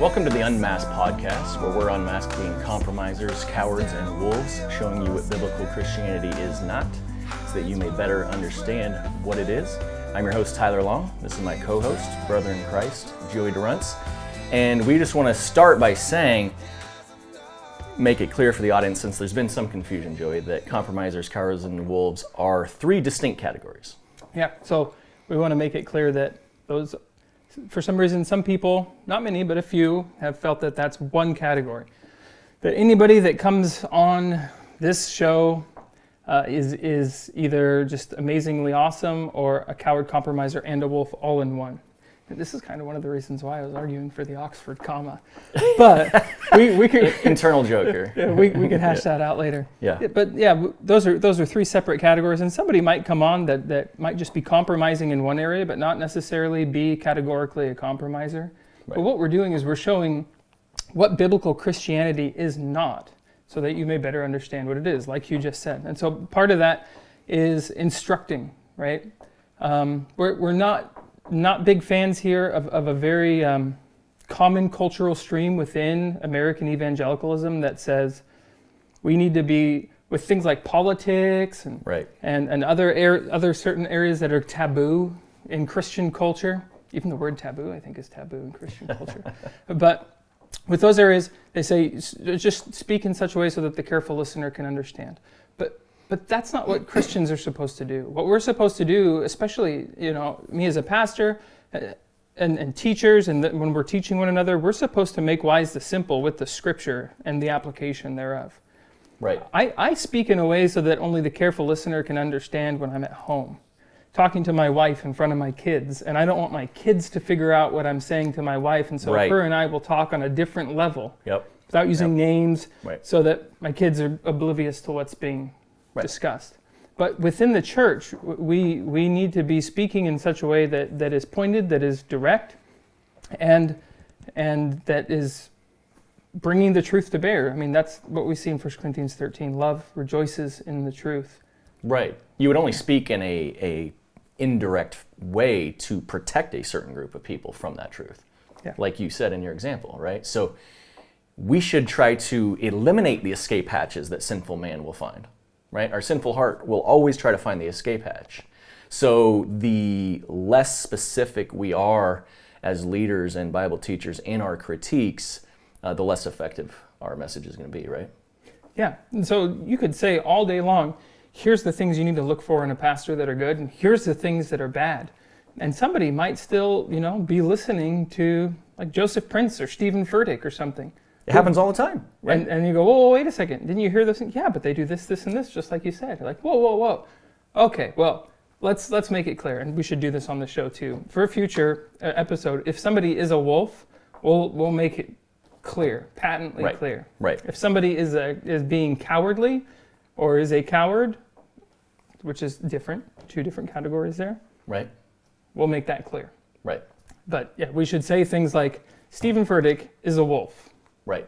Welcome to the Unmasked podcast, where we're unmasking compromisers, cowards, and wolves, showing you what biblical Christianity is not, so that you may better understand what it is. I'm your host, Tyler Long. This is my co host, brother in Christ, Joey Deruntz. And we just want to start by saying, make it clear for the audience, since there's been some confusion, Joey, that compromisers, cowards, and wolves are three distinct categories. Yeah, so we want to make it clear that those for some reason, some people, not many, but a few, have felt that that's one category. That anybody that comes on this show uh, is, is either just amazingly awesome or a coward compromiser and a wolf all in one. This is kind of one of the reasons why I was arguing for the Oxford comma. But we, we could internal joker. yeah, we, we could hash that out later. Yeah. But yeah, those are those are three separate categories, and somebody might come on that, that might just be compromising in one area, but not necessarily be categorically a compromiser. Right. But what we're doing is we're showing what biblical Christianity is not, so that you may better understand what it is, like you just said. And so part of that is instructing, right? Um, we're, we're not not big fans here of, of a very um, common cultural stream within American evangelicalism that says we need to be with things like politics and right. and, and other er- other certain areas that are taboo in Christian culture. Even the word taboo, I think, is taboo in Christian culture. but with those areas, they say just speak in such a way so that the careful listener can understand. But but that's not what Christians are supposed to do. What we're supposed to do, especially, you know, me as a pastor uh, and, and teachers, and when we're teaching one another, we're supposed to make wise the simple with the scripture and the application thereof. Right. I, I speak in a way so that only the careful listener can understand when I'm at home, talking to my wife in front of my kids, and I don't want my kids to figure out what I'm saying to my wife, and so right. her and I will talk on a different level. Yep. Without using yep. names, right. so that my kids are oblivious to what's being right. discussed. But within the church, we, we need to be speaking in such a way that, that is pointed, that is direct, and, and that is bringing the truth to bear. I mean, that's what we see in 1 Corinthians 13. Love rejoices in the truth. Right. You would only speak in a, a indirect way to protect a certain group of people from that truth. Yeah. Like you said in your example, right? So we should try to eliminate the escape hatches that sinful man will find right? Our sinful heart will always try to find the escape hatch. So the less specific we are as leaders and Bible teachers in our critiques, uh, the less effective our message is going to be, right? Yeah. And so you could say all day long, here's the things you need to look for in a pastor that are good, and here's the things that are bad. And somebody might still, you know, be listening to like Joseph Prince or Steven Furtick or something. It happens all the time. Right? And, and you go, whoa, wait a second. Didn't you hear this? Yeah, but they do this, this, and this, just like you said. You're like, whoa, whoa, whoa. Okay, well, let's let's make it clear, and we should do this on the show too. For a future uh, episode, if somebody is a wolf, we'll we'll make it clear, patently right. clear. Right. If somebody is a is being cowardly, or is a coward, which is different, two different categories there. Right. We'll make that clear. Right. But yeah, we should say things like Steven Furtick is a wolf Right.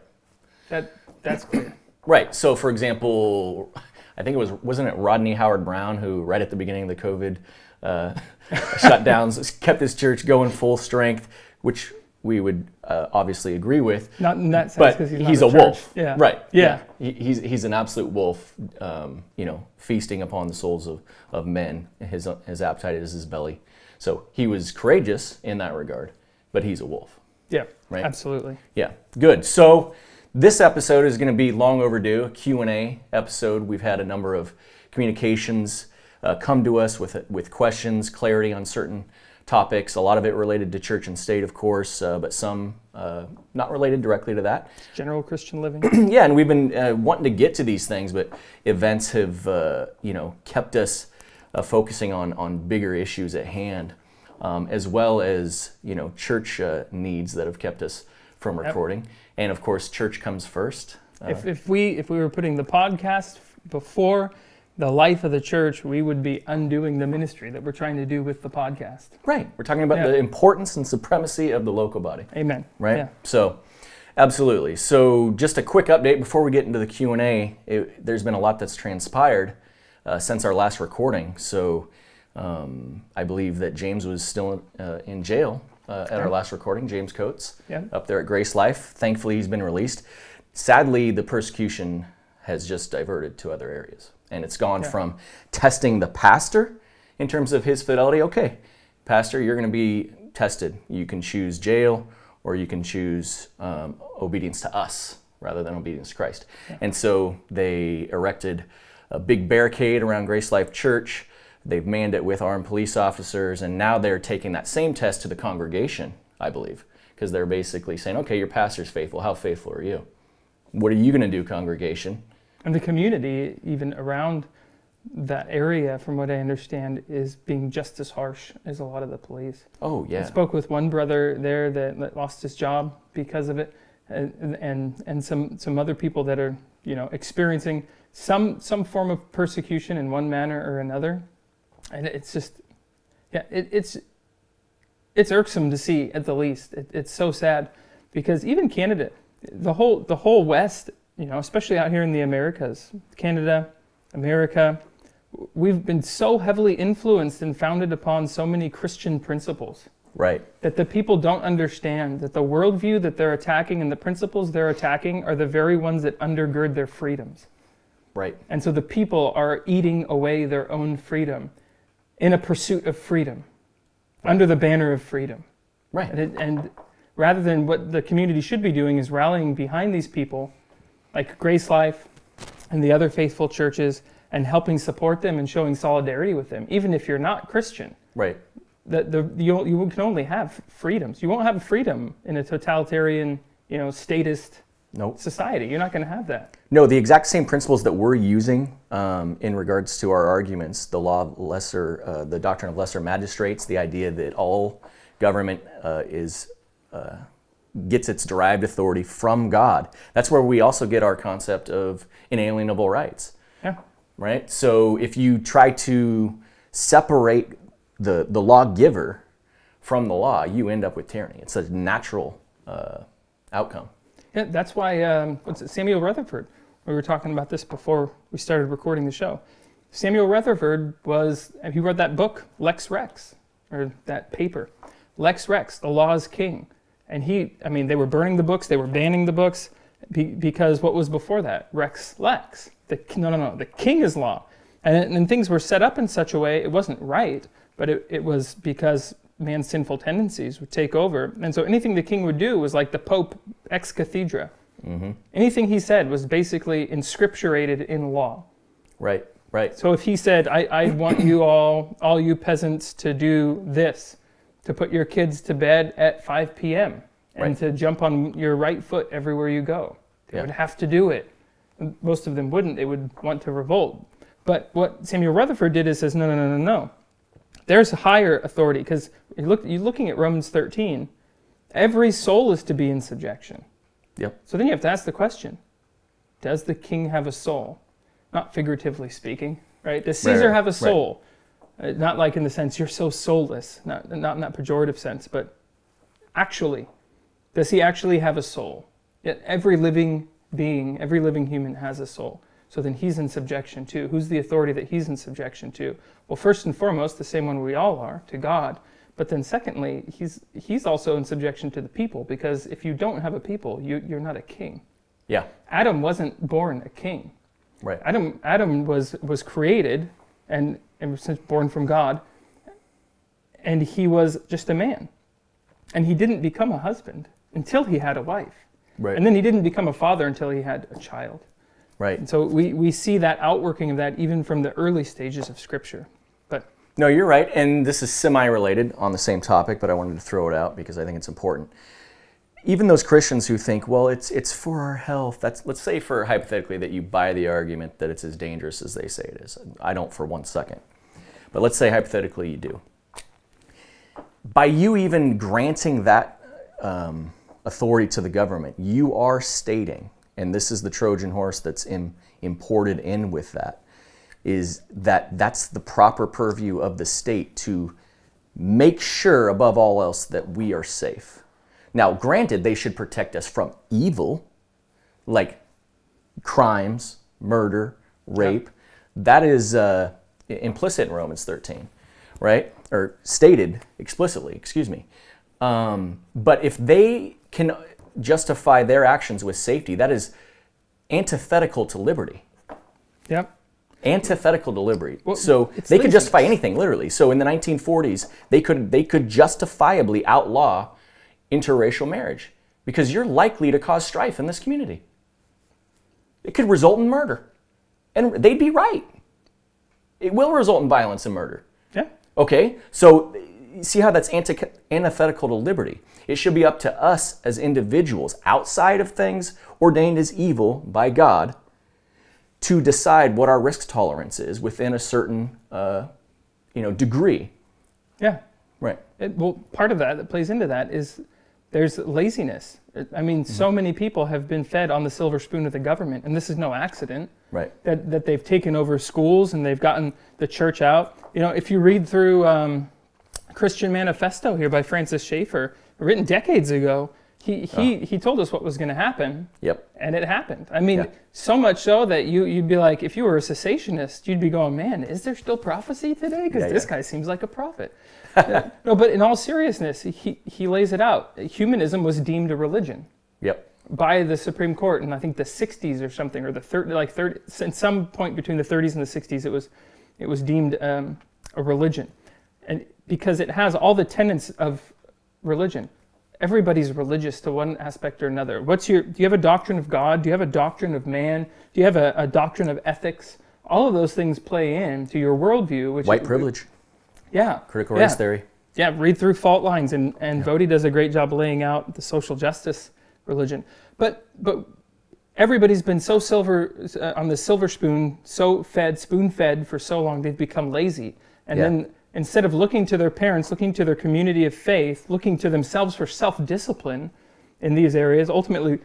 That that's clear. Right. So, for example, I think it was wasn't it Rodney Howard-Browne who, right at the beginning of the COVID uh, shutdowns, kept his church going full strength, which we would uh, obviously agree with. Not in that sense, but he's, he's, a, a wolf. Yeah. Right. Yeah. yeah. He, he's he's an absolute wolf. Um, you know, feasting upon the souls of, of men. His his appetite is his belly. So he was courageous in that regard, but he's a wolf. Yeah, right? absolutely. Yeah, good. So this episode is going to be long overdue, a Q&A episode. We've had a number of communications uh, come to us with, with questions, clarity on certain topics, a lot of it related to church and state, of course, uh, but some uh, not related directly to that. General Christian living. yeah, and we've been uh, wanting to get to these things, but events have, uh, you know, kept us uh, focusing on, on bigger issues at hand um, as well as you know church uh, needs that have kept us from recording. Yep. And of course, church comes first. Uh, if, if we if we were putting the podcast before the life of the church, we would be undoing the ministry that we're trying to do with the podcast. Right. We're talking about yeah. the importance and supremacy of the local body. Amen. Right. Yeah. So. Absolutely. So, just a quick update before we get into the Q and A. There's been a lot that's transpired uh, since our last recording. So, um, I believe that James was still uh, in jail uh, at our last recording, James Coates, Yeah. up there at Grace Life. Thankfully, he's been released. Sadly, the persecution has just diverted to other areas. And it's gone Yeah. from testing the pastor in terms of his fidelity. Okay, pastor, you're going to be tested. You can choose jail or you can choose um, obedience to us rather than obedience to Christ. And so they erected a big barricade around Grace Life Church. They've manned it with armed police officers, and now they're taking that same test to the congregation, I believe, because they're basically saying, okay, your pastor's faithful. How faithful are you? What are you going to do, congregation? And the community, even around that area, from what I understand, is being just as harsh as a lot of the police. Oh, yeah. I spoke with one brother there that, that lost his job because of it, and, and and some some other people that are you know experiencing some some form of persecution in one manner or another, and it's just yeah it, it's it's irksome to see at the least. It, it's so sad because even Canada, the whole the whole West, you know, especially out here in the Americas, Canada, America, we've been so heavily influenced and founded upon so many Christian principles Right. that the people don't understand that the worldview that they're attacking and the principles they're attacking are the very ones that undergird their freedoms. Right. And so the people are eating away their own freedom in a pursuit of freedom, under the banner of freedom. Right. And, it, and rather than what the community should be doing is rallying behind these people, like Grace Life and the other faithful churches, and helping support them and showing solidarity with them, even if you're not Christian. Right. The, the, you, you can only have freedoms. You won't have freedom in a totalitarian, you know, statist Nope. society. You're not going to have that. No, the exact same principles that we're using um, in regards to our arguments, the law of lesser, uh, the doctrine of lesser magistrates, the idea that all government uh, is uh, gets its derived authority from God. That's where we also get our concept of inalienable rights, Yeah. right? So if you try to separate the the lawgiver from the law, you end up with tyranny. It's a natural uh, outcome. Yeah, that's why um, what's it, Samuel Rutherford. We were talking about this before we started recording the show. Samuel Rutherford was he wrote that book Lex Rex or that paper, Lex Rex, the law's king, and he I mean they were burning the books, they were banning the books be, because what was before that Rex Lex the no no no the king is law, and, and things were set up in such a way it wasn't right, but it, it was because man's sinful tendencies would take over. And so anything the king would do was like the Pope ex cathedra. Mm-hmm. Anything he said was basically inscripturated in law. Right. Right. So if he said, I, I want you all, all you peasants to do this, to put your kids to bed at 5 p.m. and Right. to jump on your right foot everywhere you go, they Yeah. would have to do it. Most of them wouldn't. They would want to revolt. But what Samuel Rutherford did is says, no, no, no, no, no. There's a higher authority because you look, you're looking at Romans 13. Every soul is to be in subjection. Yep. So then you have to ask the question Does the king have a soul? Not figuratively speaking, right? Does Caesar right, have a right. soul? Uh, not like in the sense you're so soulless, not, not in that pejorative sense, but actually, does he actually have a soul? Yet every living being, every living human has a soul. So then he's in subjection to. Who's the authority that he's in subjection to? Well, first and foremost, the same one we all are, to God. But then secondly, he's, he's also in subjection to the people because if you don't have a people, you, you're not a king. Yeah. Adam wasn't born a king. Right. Adam, Adam was, was created and, and was born from God, and he was just a man. And he didn't become a husband until he had a wife. Right. And then he didn't become a father until he had a child. Right. And so we, we see that outworking of that even from the early stages of Scripture. But No, you're right, and this is semi-related on the same topic, but I wanted to throw it out because I think it's important. Even those Christians who think, well, it's it's for our health. That's let's say for hypothetically that you buy the argument that it's as dangerous as they say it is. I don't for one second, but let's say hypothetically you do. By you even granting that um, authority to the government, you are stating, and this is the Trojan horse that's im- imported in with that, is that that's the proper purview of the state to make sure, above all else, that we are safe. Now, granted, they should protect us from evil, like crimes, murder, rape. That is uh, implicit in Romans 13, right? Or stated explicitly, excuse me. Um, but if they can justify their actions with safety, that is antithetical to liberty. Yep. Antithetical to liberty. Well, so they could justify anything, literally. So in the 1940s, they could they could justifiably outlaw interracial marriage because you're likely to cause strife in this community. It could result in murder, and they'd be right. It will result in violence and murder. Yeah. Okay, so see how that's anti- antithetical to liberty. It should be up to us as individuals outside of things ordained as evil by God to decide what our risk tolerance is within a certain uh, you know, degree. Yeah. Right. It, well, part of that that plays into that is there's laziness. I mean, Mm-hmm. so many people have been fed on the silver spoon of the government, and this is no accident. Right. That, that they've taken over schools and they've gotten the church out. You know, if you read through um, Christian Manifesto here by Francis Schaeffer, written decades ago, he, he, he told us what was going to happen, Yep. and it happened. I mean, Yeah. so much so that you, you'd be like, if you were a cessationist, you'd be going, man, is there still prophecy today? Because Yeah, this yeah. guy seems like a prophet. No, but in all seriousness, he, he lays it out. Humanism was deemed a religion Yep. by the Supreme Court in I think the 60s or something, or the 30, like 30, in some point between the 30s and the 60s, it was, it was deemed um, a religion, and because it has all the tenets of religion. Everybody's religious to one aspect or another. What's your? Do you have a doctrine of God? Do you have a doctrine of man? Do you have a, a doctrine of ethics? All of those things play in to your worldview, which White privilege, Yeah, critical yeah. race theory. yeah, read through fault lines, and and Voddie does a great job laying out the social justice religion. But but everybody's been so silver uh, on the silver spoon, so fed, spoon fed for so long, they've become lazy. And Yeah. then instead of looking to their parents, looking to their community of faith, looking to themselves for self discipline in these areas, ultimately,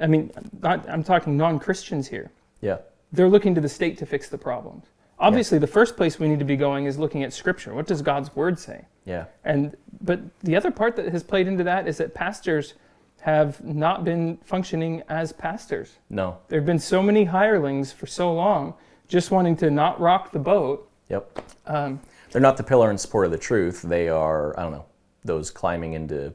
I mean, not, I'm talking non Christians here Yeah. they're looking to the state to fix the problems. Obviously, the first place we need to be going is looking at Scripture. What does God's Word say? Yeah. And but the other part that has played into that is that pastors have not been functioning as pastors. No. There have been so many hirelings for so long, just wanting to not rock the boat. Yep. Um, They're not the pillar and support of the truth. They are, I don't know, those climbing into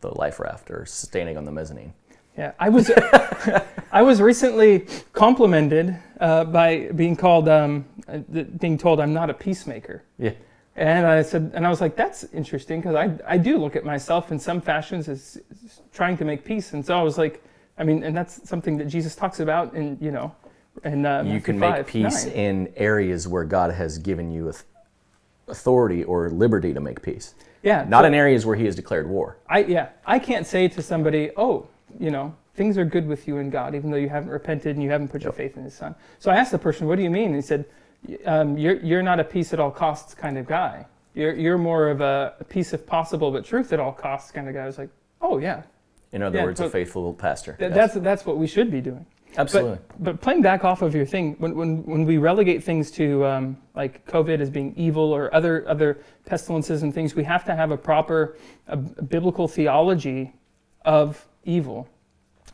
the life raft or standing on the mezzanine. Yeah, I was I was recently complimented uh, by being called um, uh, being told I'm not a peacemaker. Yeah. And I said, and I was like, that's interesting because I, I do look at myself in some fashions as, trying to make peace. And so I was like, I mean, and that's something that Jesus talks about in, you know, in uh, You Matthew can 5, make peace 9. in areas where God has given you auth- authority or liberty to make peace. Yeah. Not so in areas where He has declared war. I, yeah, I can't say to somebody, oh, you know, things are good with you and God, even though you haven't repented and you haven't put your faith in His Son. So I asked the person, what do you mean? And he said, um, you're, you're not a peace at all costs kind of guy. You're, you're more of a, a peace if possible, but truth at all costs kind of guy. I was like, oh, yeah, In other Yeah, words, a faithful pastor. Th- Yes. That's that's what we should be doing. Absolutely. But, but playing back off of your thing, when, when, when we relegate things to um, like COVID as being evil or other other pestilences and things, we have to have a proper a, biblical theology of evil,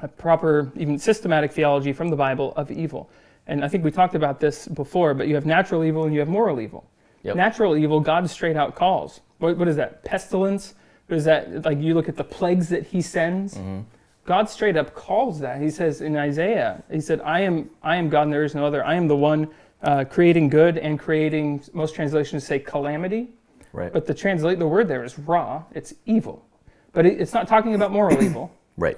a proper even systematic theology from the Bible of evil. And I think we talked about this before, but you have natural evil and you have moral evil. Yep. Natural evil, God straight out calls. What, what is that? Pestilence? What is that? Like you look at the plagues that He sends. God straight up calls that. He says in Isaiah, He said, "I am, I am God, and there is no other. I am the one uh, creating good and creating." Most translations say calamity, right. but the translate the word there is raw. It's evil, but it, it's not talking about moral evil. right.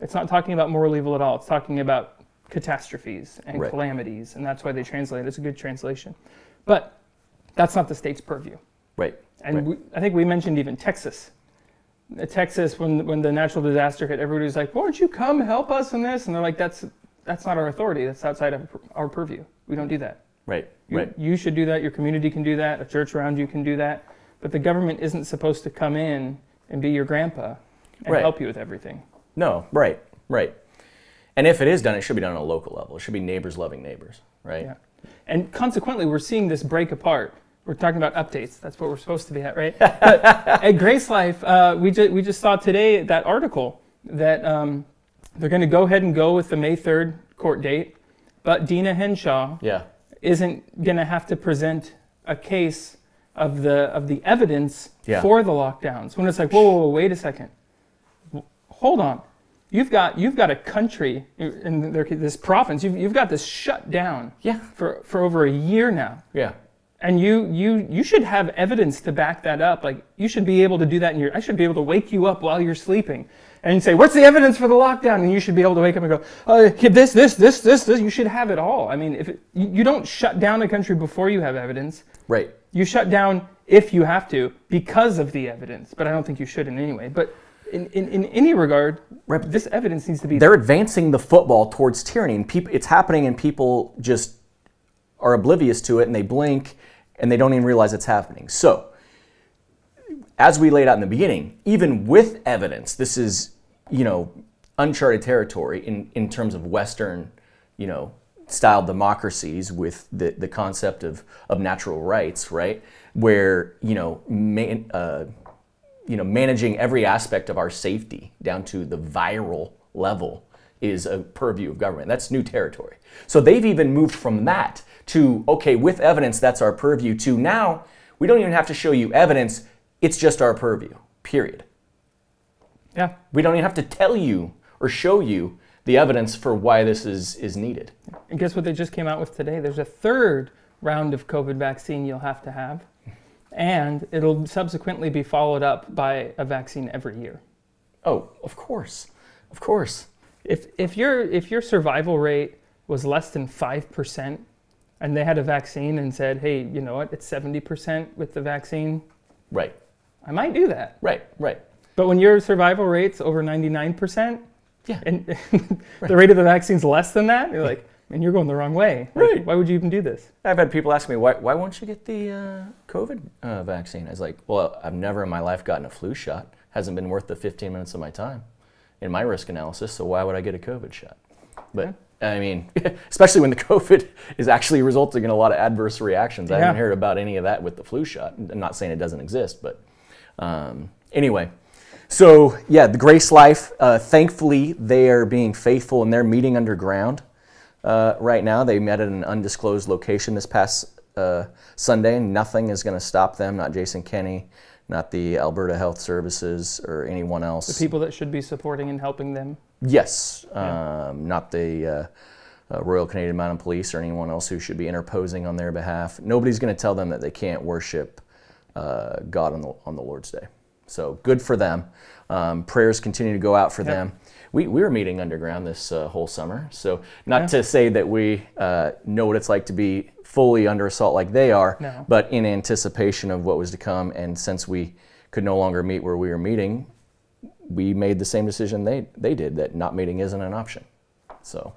It's not talking about moral evil at all. It's talking about catastrophes and Right. calamities, and that's why they translate. it. It's a good translation, but that's not the state's purview. Right. And Right. we, I think we mentioned even Texas. Texas, when when the natural disaster hit, everybody was like, "Won't you come help us in this?" And they're like, "That's that's not our authority. That's outside of our purview. We don't do that. Right. You, Right. you should do that. Your community can do that. A church around you can do that. But the government isn't supposed to come in and be your grandpa and Right. help you with everything. No. Right. Right. And if it is done, it should be done on a local level. It should be neighbors loving neighbors. Right. Yeah. And consequently, we're seeing this break apart. We're talking about updates. That's what we're supposed to be at, right? but at Grace Life, uh, we, ju- we just saw today that article that um, they're going to go ahead and go with the May 3rd court date, but Deena Hinshaw Yeah. isn't going to have to present a case of the of the evidence Yeah. for the lockdowns. When it's like, whoa, whoa, whoa, wait a second, W- hold on, you've got you've got a country in their, this province, you've, you've got this shut down Yeah. for for over a year now, Yeah. And you you you should have evidence to back that up. Like you should be able to do that in your. I should be able to wake you up while you're sleeping. And say, what's the evidence for the lockdown? And you should be able to wake up and go, uh, this, this, this, this, this. You should have it all. I mean, if it, you, you don't shut down a country before you have evidence. Right. You shut down if you have to because of the evidence, but I don't think you should in any way. But in, in, in any regard, Right. this evidence needs to be They're advancing the football towards tyranny, and people, it's happening, and people just are oblivious to it, and they blink, and they don't even realize it's happening. So, as we laid out in the beginning, even with evidence, this is, you know, uncharted territory in, in terms of Western, you know, style democracies with the, the concept of, of natural rights, right? Where, you know, man, uh, you know, managing every aspect of our safety down to the viral level is a purview of government. That's new territory. So they've even moved from that to, okay, with evidence, that's our purview, to now we don't even have to show you evidence, it's just our purview, period. yeah. We don't even have to tell you or show you the evidence for why this is, is needed. And guess what they just came out with today? There's a third round of COVID vaccine you'll have to have, and it'll subsequently be followed up by a vaccine every year. Oh, of course. Of course. If if your if your survival rate was less than five percent, and they had a vaccine and said, hey, you know what, it's seventy percent with the vaccine, Right. I might do that. Right. Right. But when your survival rate's over ninety nine percent, Yeah. and the rate of the vaccine's less than that, you're like, man, you're going the wrong way. Like, Right. Why would you even do this? I've had people ask me, why, why won't you get the uh, COVID uh, vaccine? I was like, well, I've never in my life gotten a flu shot. Hasn't been worth the 15 minutes of my time in my risk analysis, so why would I get a COVID shot? But I mean, especially when the COVID is actually resulting in a lot of adverse reactions. I haven't Yeah. heard about any of that with the flu shot. I'm not saying it doesn't exist, but um, anyway. So yeah, the Grace Life. Uh, thankfully, they are being faithful and they're meeting underground uh, right now. They met at an undisclosed location this past uh, Sunday, and nothing is going to stop them. Not Jason Kenney, not the Alberta Health Services, or anyone else. The people that should be supporting and helping them. Yes, um, not the uh, uh, Royal Canadian Mounted Police or anyone else who should be interposing on their behalf. Nobody's going to tell them that they can't worship uh, God on the, on the Lord's Day. So good for them. Um, prayers continue to go out for them. We, we were meeting underground this uh, whole summer. So not Yeah. to say that we uh, know what it's like to be fully under assault like they are, No. but in anticipation of what was to come. And since we could no longer meet where we were meeting, we made the same decision they, they did that not meeting isn't an option. So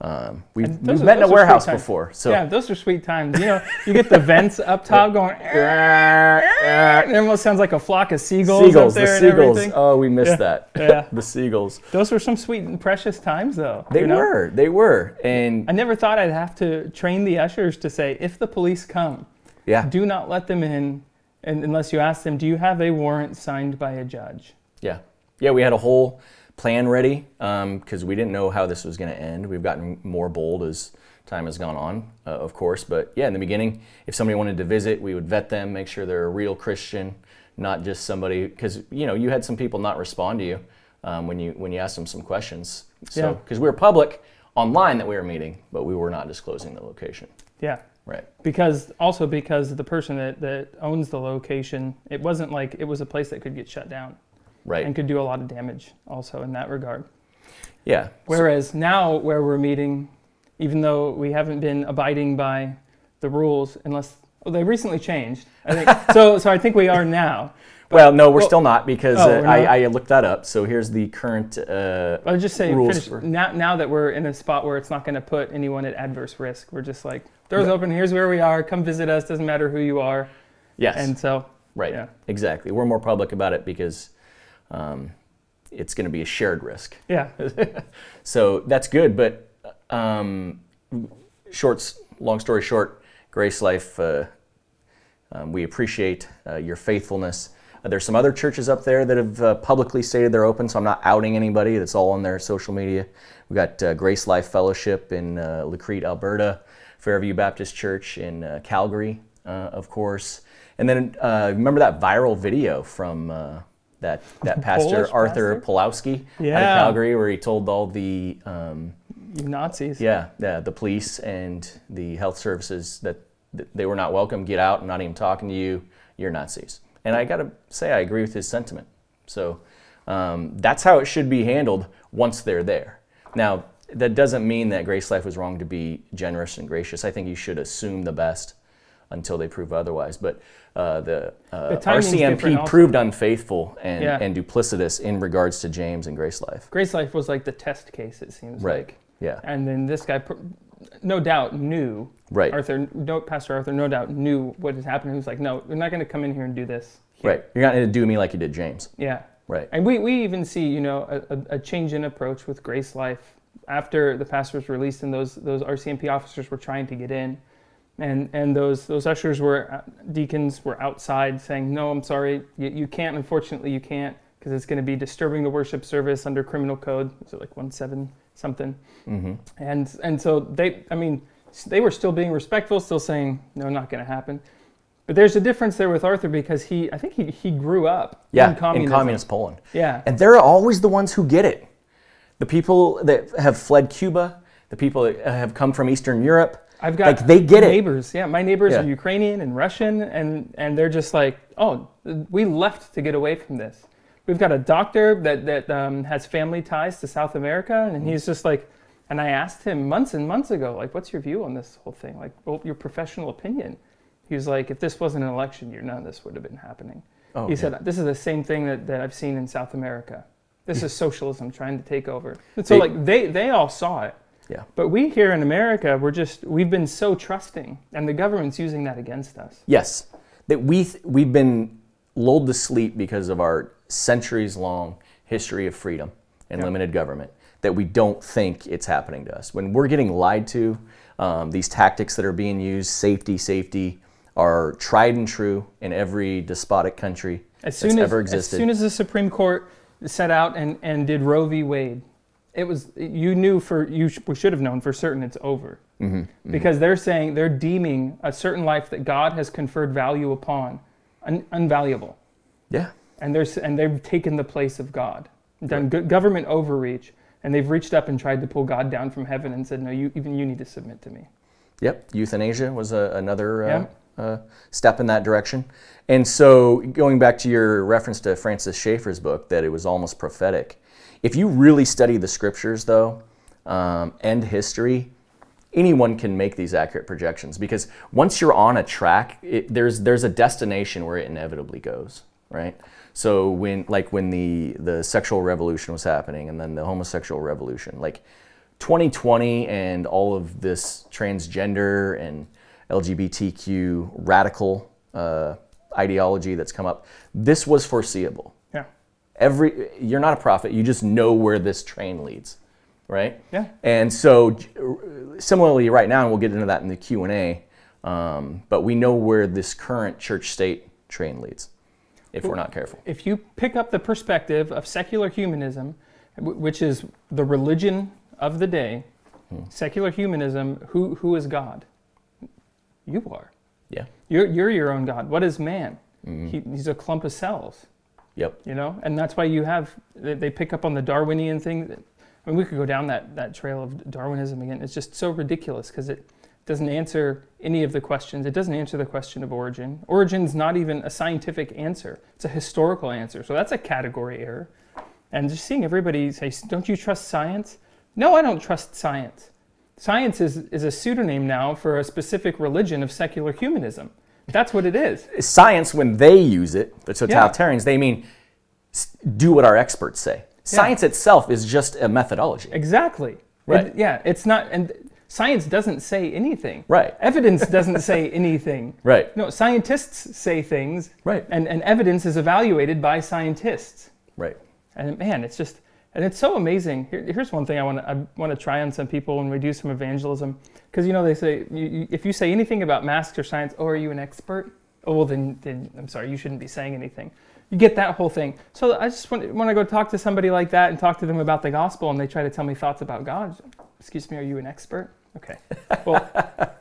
um, we've, we've are- met in a warehouse before. So yeah, those are sweet times. You know, you get the vents up top going, and it almost sounds like a flock of seagulls, seagulls, up there the seagulls. Oh, we missed Yeah. that. Yeah. the seagulls. Those were some sweet and precious times, though. They you know? were. They were. And I never thought I'd have to train the ushers to say, if the police come, yeah, do not let them in and unless you ask them, do you have a warrant signed by a judge? yeah, yeah. We had a whole plan ready because we didn't know how this was going to end. We've gotten more bold as time has gone on, uh, of course. But yeah, in the beginning, if somebody wanted to visit, we would vet them, make sure they're a real Christian, not just somebody. Because you know, you had some people not respond to you um, when you when you asked them some questions. So Yeah. because we were public online that we were meeting, but we were not disclosing the location. Yeah. Right. Because also because the person that, that owns the location, it wasn't like it was a place that could get shut down Right. and could do a lot of damage also in that regard. yeah. Whereas now where we're meeting, even though we haven't been abiding by the rules, unless well, they recently changed. I think so. So I think we are now. Well, no, we're well- still not because Oh, uh, we're I. I looked that up. So here's the current. Uh, I'll just say Rules for- now. Now that we're in a spot where it's not going to put anyone at adverse risk, we're just like doors open. Here's where we are. Come visit us. Doesn't matter who you are. yes. And so right. yeah. Exactly. We're more public about it because um, it's going to be a shared risk. yeah, So that's good. But um, short, long story short, Grace Life, uh, um, we appreciate uh, your faithfulness. Uh, there's some other churches up there that have uh, publicly stated they're open, so I'm not outing anybody. That's all on their social media. We got uh, Grace Life Fellowship in uh, La Crete, Alberta, Fairview Baptist Church in uh, Calgary, uh, of course. And then uh, remember that viral video from uh, that that pastor Polish Arthur pastor? Pawlowski out of Calgary, where he told all the um, Nazis. yeah, yeah, the police and the health services that th- they were not welcome. Get out! I'm not even talking to you. You're Nazis. And I got to say, I agree with his sentiment. So um, that's how it should be handled once they're there. Now, that doesn't mean that Grace Life was wrong to be generous and gracious. I think you should assume the best until they prove otherwise. But uh, the, uh, The RCMP proved unfaithful and, Yeah. and duplicitous in regards to James and Grace Life. Grace Life was like the test case, it seems Right. like. Yeah. And then this guy, no doubt, knew. Right. Arthur, no, Pastor Arthur, no doubt knew what had happened. He was like, no, we're not going to come in here and do this. here." Right. You're not going to do me like you did James. Yeah. Right. And we, we even see, you know, a, a, a change in approach with Grace Life after the pastor was released and those, those RCMP officers were trying to get in. And, and those, those ushers were, uh, deacons were outside saying, no, I'm sorry, you, you can't, unfortunately, you can't, because it's going to be disturbing the worship service under criminal code. Is it like 1 7 something? Mm-hmm. And, and so they, I mean, they were still being respectful, still saying, no, not going to happen. But there's a difference there with Arthur because he, I think he, he grew up Yeah. in communism. communist Poland. Yeah. And they're always the ones who get it. The people that have fled Cuba, the people that have come from Eastern Europe, I've got like they get it. neighbors. Yeah, my neighbors Yeah. are Ukrainian and Russian, and and they're just like, oh, we left to get away from this. We've got a doctor that that um, has family ties to South America, and he's just like, and I asked him months and months ago, like, what's your view on this whole thing? Like, well, your professional opinion. He was like, if this wasn't an election year, none of this would have been happening. Oh, he yeah. said, this is the same thing that, that I've seen in South America. This is socialism trying to take over. And so, They- like, they they all saw it. Yeah. But we here in America, we're just, we've been so trusting, and the government's using that against us. Yes. That we th- we've been lulled to sleep because of our centuries long history of freedom and Yeah. limited government that we don't think it's happening to us. When we're getting lied to, um, these tactics that are being used, safety, safety, are tried and true in every despotic country As that's soon as, ever as soon as the Supreme Court set out and, and did Roe v. Wade, it was, you knew for, you sh- we should have known for certain it's over. Mm-hmm, Because they're saying, they're deeming a certain life that God has conferred value upon un, unvaluable. yeah. and they're and they've taken the place of God, done go- government overreach, and they've reached up and tried to pull God down from heaven and said, "No, you even you need to submit to me." Yep, euthanasia was a, another uh, Yeah. uh, step in that direction. And so, going back to your reference to Francis Schaeffer's book, that it was almost prophetic. If you really study the scriptures, though, um, and history, anyone can make these accurate projections because once you're on a track, it, there's there's a destination where it inevitably goes, right? So when like when the the sexual revolution was happening, and then the homosexual revolution, like 2020 and all of this transgender and LGBTQ radical uh, ideology that's come up, this was foreseeable. Every you're not a prophet; you just know where this train leads, right? yeah, And so, similarly, right now, and we'll get into that in the Q and A. Um, but we know where this current church-state train leads, if we're not careful. if you pick up the perspective of secular humanism, which is the religion of the day, secular humanism, who who is God? You are. Yeah. You're you're your own God. What is man? He, he's a clump of cells. Yep. you know? And that's why you have they, pick up on the darwinian thing. I mean we could go down that, that trail of darwinism again. It's just so ridiculous because it doesn't answer any of the questions. It doesn't answer the question of origin. Origin's not even a scientific answer. It's a historical answer. So that's a category error. And just seeing everybody say don't you trust science? No i don't trust science. Science is, is a pseudonym now for a specific religion of secular humanism that's what it is Science, when they use it, the totalitarians, they mean do what our experts say. Science itself is just a methodology. Exactly. Right. It- yeah, it's not, and science doesn't say anything. Right. Evidence doesn't say anything. Right. No, scientists say things. Right. And, and evidence is evaluated by scientists. Right. And man, it's just, and it's so amazing. Here, here's one thing I want to I want to try on some people when we do some evangelism, because you know they say you, you, if you say anything about masks or science, oh, are you an expert? Oh, well then, then I'm sorry, you shouldn't be saying anything. You get that whole thing. So I just want, want to go talk to somebody like that and talk to them about the gospel, and they try to tell me thoughts about God. Excuse me, are you an expert? Okay. Well,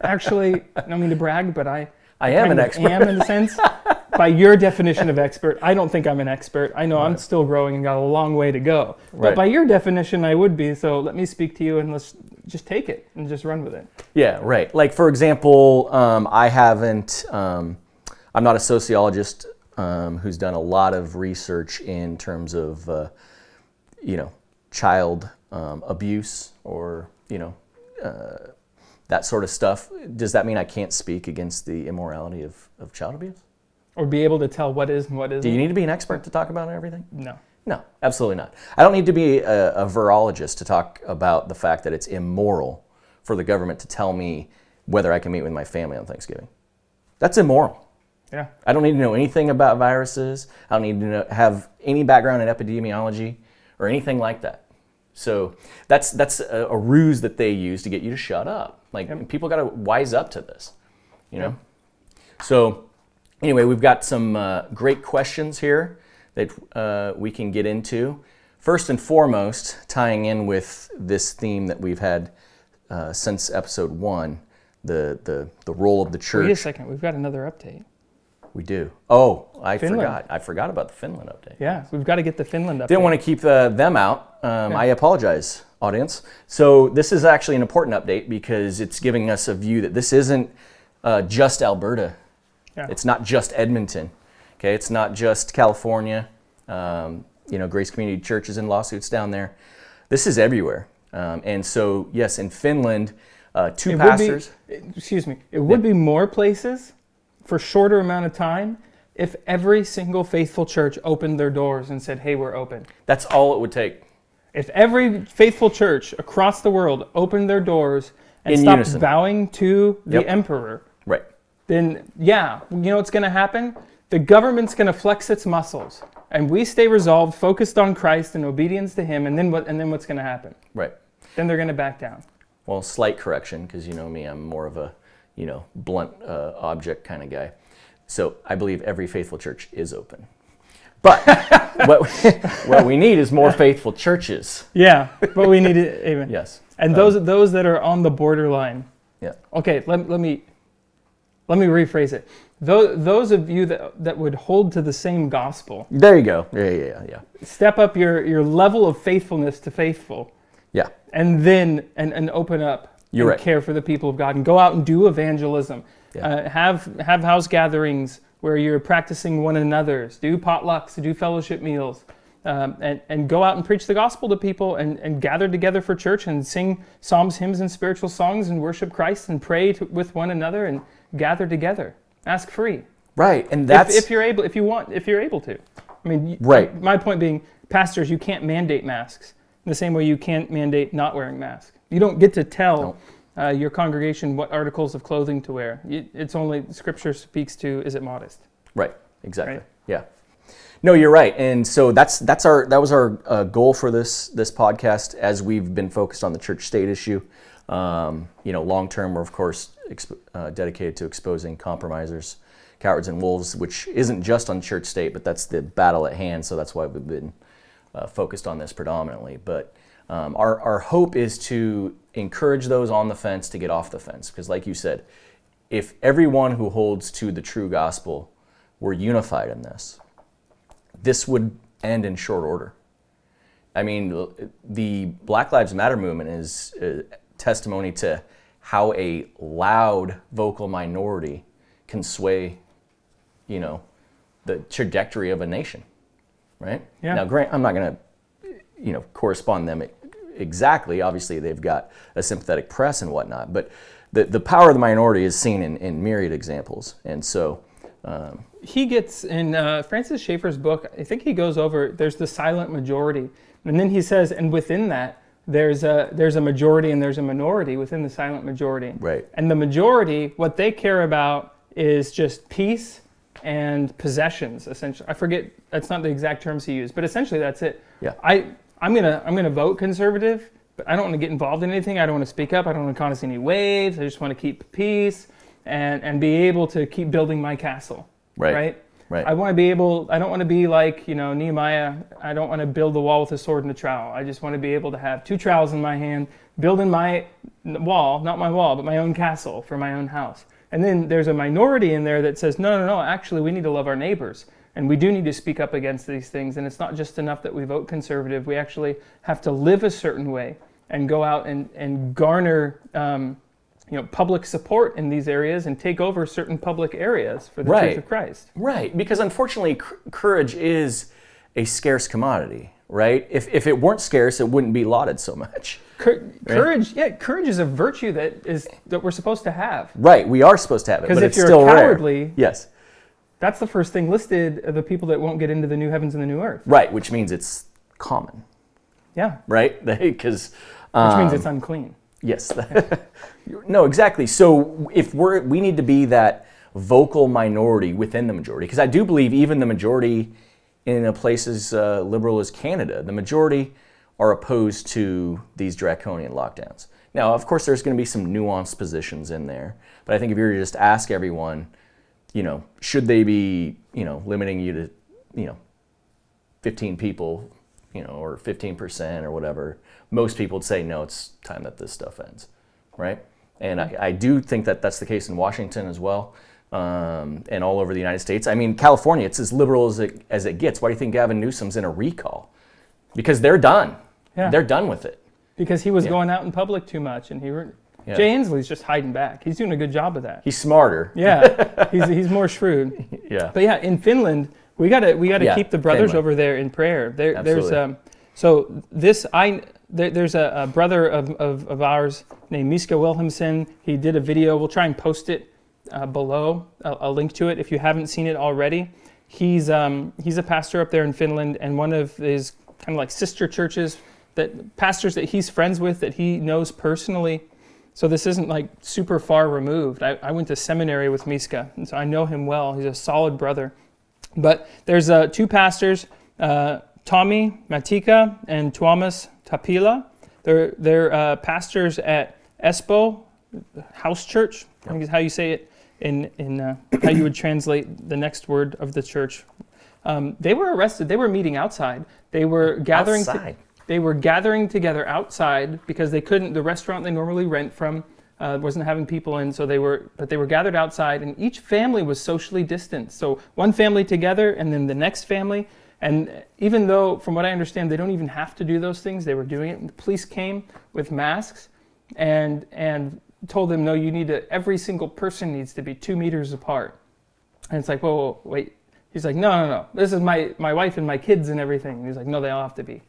actually, I don't mean to brag, but I I am an expert. am in a sense. By your definition of expert, I don't think I'm an expert. I know I'm still growing and got a long way to go. But Right. by your definition, I would be. So let me speak to you and let's just take it and just run with it. Yeah, right. Like for example, um, I haven't. Um, I'm not a sociologist um, who's done a lot of research in terms of, uh, you know, child um, abuse or you know, uh, that sort of stuff. Does that mean I can't speak against the immorality of, of child abuse? Or be able to tell what is and what isn't. Do you need to be an expert to talk about everything? no. No, absolutely not. I don't need to be a, a virologist to talk about the fact that it's immoral for the government to tell me whether I can meet with my family on Thanksgiving. That's immoral. Yeah. I don't need to know anything about viruses. I don't need to know, have any background in epidemiology or anything like that. So that's that's a, a ruse that they use to get you to shut up. Like people got to wise up to this, you know. So anyway, we've got some uh, great questions here that uh, we can get into. First and foremost, tying in with this theme that we've had uh, since episode one, the, the, the role of the church. Wait a second. We've got another update. We do. Oh, I Finland. forgot. I forgot about the Finland update. Yeah. We've got to get the Finland update. Didn't want to keep uh, them out. Um, I apologize, audience. So this is actually an important update because it's giving us a view that this isn't uh, just Alberta. Yeah. It's not just Edmonton. Okay, it's not just California. Um, you know, Grace Community Church is in lawsuits down there. This is everywhere. Um, and so, yes, in Finland, uh, two It pastors. Be, excuse me. It would be more places for shorter amount of time if every single faithful church opened their doors and said, "Hey, we're open." That's all it would take. If every faithful church across the world opened their doors and In stopped unison. bowing to the Yep. emperor, Right. Then yeah, you know what's going to happen? The government's going to flex its muscles, and we stay resolved, focused on Christ and obedience to Him. And then what? And then what's going to happen? Right. Then they're going to back down. Well, slight correction, because you know me, I'm more of a, you know, blunt uh, object kind of guy. So I believe every faithful church is open. But what, we, what we need is more faithful churches. Yeah, but we need it. Amen. Yes. And those those that are on the borderline. Yeah. Okay, let, let me let me rephrase it. Those, those of you that, that would hold to the same gospel, There you go. Yeah, yeah, yeah, yeah. step up your, your level of faithfulness to faithful, Yeah. and then and, and open up You're and right. care for the people of God and go out and do evangelism. Yeah. Uh, have have house gatherings where you're practicing one another's. Do potlucks. Do fellowship meals. Um, and, and go out and preach the gospel to people and, and gather together for church and sing psalms, hymns, and spiritual songs and worship Christ and pray to, with one another and gather together. Ask free. Right. And If, that's if you're able, if you want, if you're able to. I mean, Right. My point being, pastors, you can't mandate masks in the same way you can't mandate not wearing masks. You don't get to tell uh, your congregation what articles of clothing to wear. It's only Scripture speaks to is it modest. Right. Exactly. Right. Yeah. No, you're right, and so that's that's our that was our uh, goal for this this podcast as we've been focused on the church state issue. Um, you know, long term, we're of course uh, dedicated to exposing compromisers, cowards, and wolves, which isn't just on church state, but that's the battle at hand. So that's why we've been uh, focused on this predominantly. But um, our our hope is to encourage those on the fence to get off the fence, because like you said, if everyone who holds to the true gospel were unified in this, this would end in short order. I mean, the Black Lives Matter movement is a testimony to how a loud vocal minority can sway, you know, the trajectory of a nation, right? Yeah. Now, grant, I'm not going to, you know, correspond them exactly. Obviously, they've got a sympathetic press and whatnot, but the, the power of the minority is seen in, in myriad examples. And so, um, He gets in uh, Francis Schaeffer's book. I think he goes over. There's the silent majority, and then he says, and within that, there's a there's a majority and there's a minority within the silent majority. Right. And the majority, what they care about is just peace and possessions. Essentially, I forget that's not the exact terms he used, but essentially that's it. Yeah. I I'm gonna I'm gonna vote conservative, but I don't want to get involved in anything. I don't want to speak up. I don't want to cause any waves. I just want to keep peace and and be able to keep building my castle. Right. Right. Right. I want to be able. I don't want to be like you know Nehemiah. I don't want to build the wall with a sword and a trowel. I just want to be able to have two trowels in my hand, building my wall, not my wall, but my own castle for my own house. And then there's a minority in there that says, no, no, no, actually, we need to love our neighbors. And we do need to speak up against these things. And it's not just enough that we vote conservative, we actually have to live a certain way and go out and, and garner um, you know, public support in these areas and take over certain public areas for the Right. truth of Christ. Right, because unfortunately, cou- courage is a scarce commodity, right? If, if it weren't scarce, it wouldn't be lauded so much. Cour- Courage, yeah, courage is a virtue that is that we're supposed to have. Right, we are supposed to have it, 'Cause but if it's you're still rare. Yes, That's the first thing listed of the people that won't get into the new heavens and the new earth. right, which means it's common, Yeah, right? Because which means um, it's unclean. Yes. no, exactly. So if we're we need to be that vocal minority within the majority, because I do believe even the majority in a place as uh, liberal as Canada, the majority are opposed to these draconian lockdowns. Now, of course, there's going to be some nuanced positions in there, but I think if you were to just ask everyone, you know, should they be, you know, limiting you to, you know, 15 people, you know, or 15% or whatever, most people would say, no, it's time that this stuff ends, right? And I, I do think that that's the case in Washington as well, um, and all over the United States. I mean, California, it's as liberal as it, as it gets. Why do you think Gavin Newsom's in a recall? Because they're done. Yeah. They're done with it. Because he was Yeah. going out in public too much, and he were, Yeah. Jay Inslee's just hiding back. He's doing a good job of that. He's smarter. Yeah, he's, he's more shrewd. Yeah. But yeah, in Finland, we gotta we gotta Yeah, keep the brothers Finland. over there in prayer. There, there's Absolutely. um, so this I there, there's a, a brother of, of, of ours named Miska Wilhelmsson. He did a video. We'll try and post it uh, below a, a link to it if you haven't seen it already. He's um, he's a pastor up there in Finland, and one of his kind of like sister churches that pastors that he's friends with that he knows personally. So this isn't like super far removed. I, I went to seminary with Miska, and so I know him well. He's a solid brother. But there's uh, two pastors, uh, Tommy Matika and Tuomas Tapila. They're, they're uh, pastors at Espoo House Church, I think is how you say it, in, in uh, how you would translate the next word of the church. Um, they were arrested. They were meeting outside. They were gathering. to- Outside. they were gathering together outside because they couldn't. The restaurant they normally rent from uh, wasn't having people in, so they were. But they were gathered outside, and each family was socially distanced. So one family together, and then the next family. And even though, from what I understand, they don't even have to do those things, they were doing it. And the police came with masks, and and told them, no, you need to. Every single person needs to be two meters apart. And it's like, whoa, whoa, wait. He's like, no, no, no. This is my my wife and my kids and everything. And he's like, no, they all have to be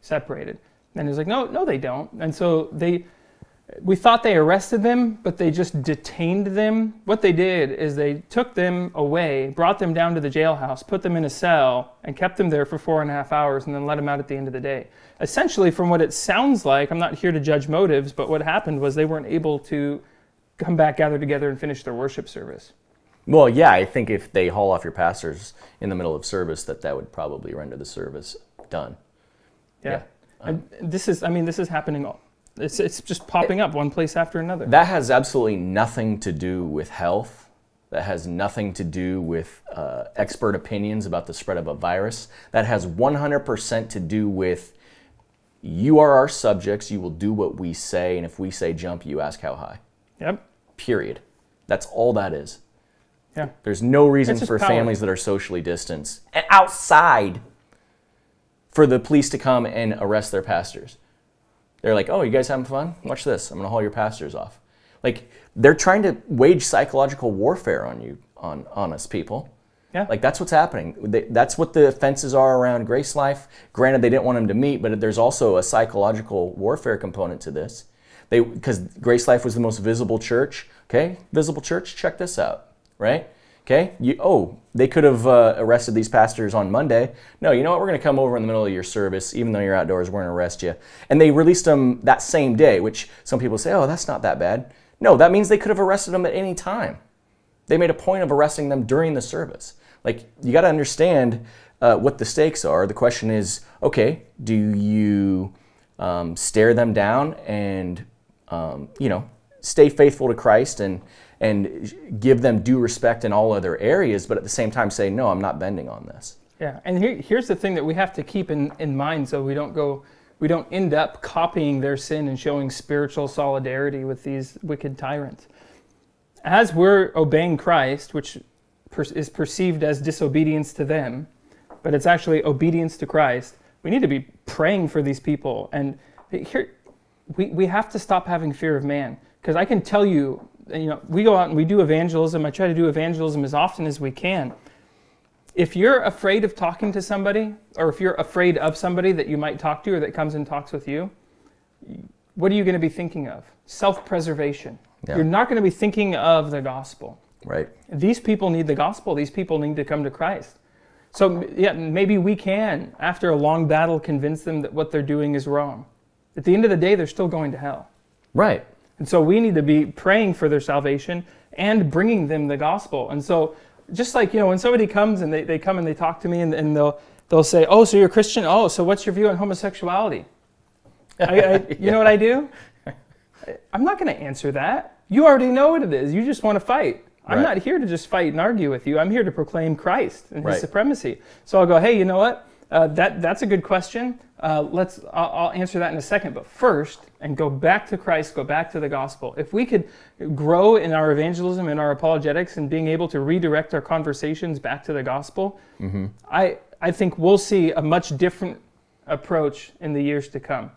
separated. And he's like, no, no, they don't. And so they, we thought they arrested them, but they just detained them. What they did is they took them away, brought them down to the jailhouse, put them in a cell, and kept them there for four and a half hours, and then let them out at the end of the day. Essentially, from what it sounds like, I'm not here to judge motives, but what happened was they weren't able to come back, gather together, and finish their worship service. Well, yeah, I think if they haul off your pastors in the middle of service, that that would probably render the service done. Yeah. Yeah. And this is, I mean, this is happening all. It's, it's just popping up one place after another. That has absolutely nothing to do with health. That has nothing to do with uh, expert opinions about the spread of a virus. That has 100% to do with you are our subjects, you will do what we say, and if we say jump, you ask how high. Yep. Period. That's all that is. Yeah. There's no reason for power. families that are socially distanced and outside for the police to come and arrest their pastors. They're like, oh, you guys having fun? Watch this. I'm going to haul your pastors off. Like, they're trying to wage psychological warfare on you, on, on us people. Yeah. Like, that's what's happening. They, that's what the offenses are around Grace Life. Granted, they didn't want them to meet, but there's also a psychological warfare component to this. They Because Grace Life was the most visible church. Okay, visible church, check this out, right? Okay, you, oh, they could have uh, arrested these pastors on Monday. No, you know what? We're going to come over in the middle of your service, even though you're outdoors, we're going to arrest you. And they released them that same day, which some people say, oh, that's not that bad. No, that means they could have arrested them at any time. They made a point of arresting them during the service. Like, you got to understand uh, what the stakes are. The question is okay, do you um, stare them down and, um, you know, stay faithful to Christ and, and give them due respect in all other areas, but at the same time say, no, I'm not bending on this? Yeah. And here, here's the thing that we have to keep in, in mind so we don't go, we don't end up copying their sin and showing spiritual solidarity with these wicked tyrants. as we're obeying Christ, which per- is perceived as disobedience to them, but it's actually obedience to Christ, we need to be praying for these people. And here, we, we have to stop having fear of man. Because I can tell you, you know, we go out and we do evangelism. I try to do evangelism as often as we can. If you're afraid of talking to somebody, or if you're afraid of somebody that you might talk to or that comes and talks with you, what are you going to be thinking of? Self preservation. Yeah. You're not going to be thinking of the gospel. Right. These people need the gospel. These people need to come to Christ. So, yeah, maybe we can, after a long battle, convince them that what they're doing is wrong. At the end of the day, they're still going to hell. Right. And so we need to be praying for their salvation and bringing them the gospel. And so, just like, you know, when somebody comes and they, they come and they talk to me and, and they'll, they'll say, Oh, so you're a Christian? Oh, so what's your view on homosexuality? I, I, you yeah. know what I do? I'm not going to answer that. You already know what it is. You just want to fight. I'm right. not here to just fight and argue with you. I'm here to proclaim Christ and His supremacy. So I'll go, hey, you know what? Uh, that that's a good question. Uh, let's I'll, I'll, answer that in a second. But first, and go back to Christ, go back to the gospel. If we could grow in our evangelism and our apologetics and being able to redirect our conversations back to the gospel, mm-hmm. I I think we'll see a much different approach in the years to come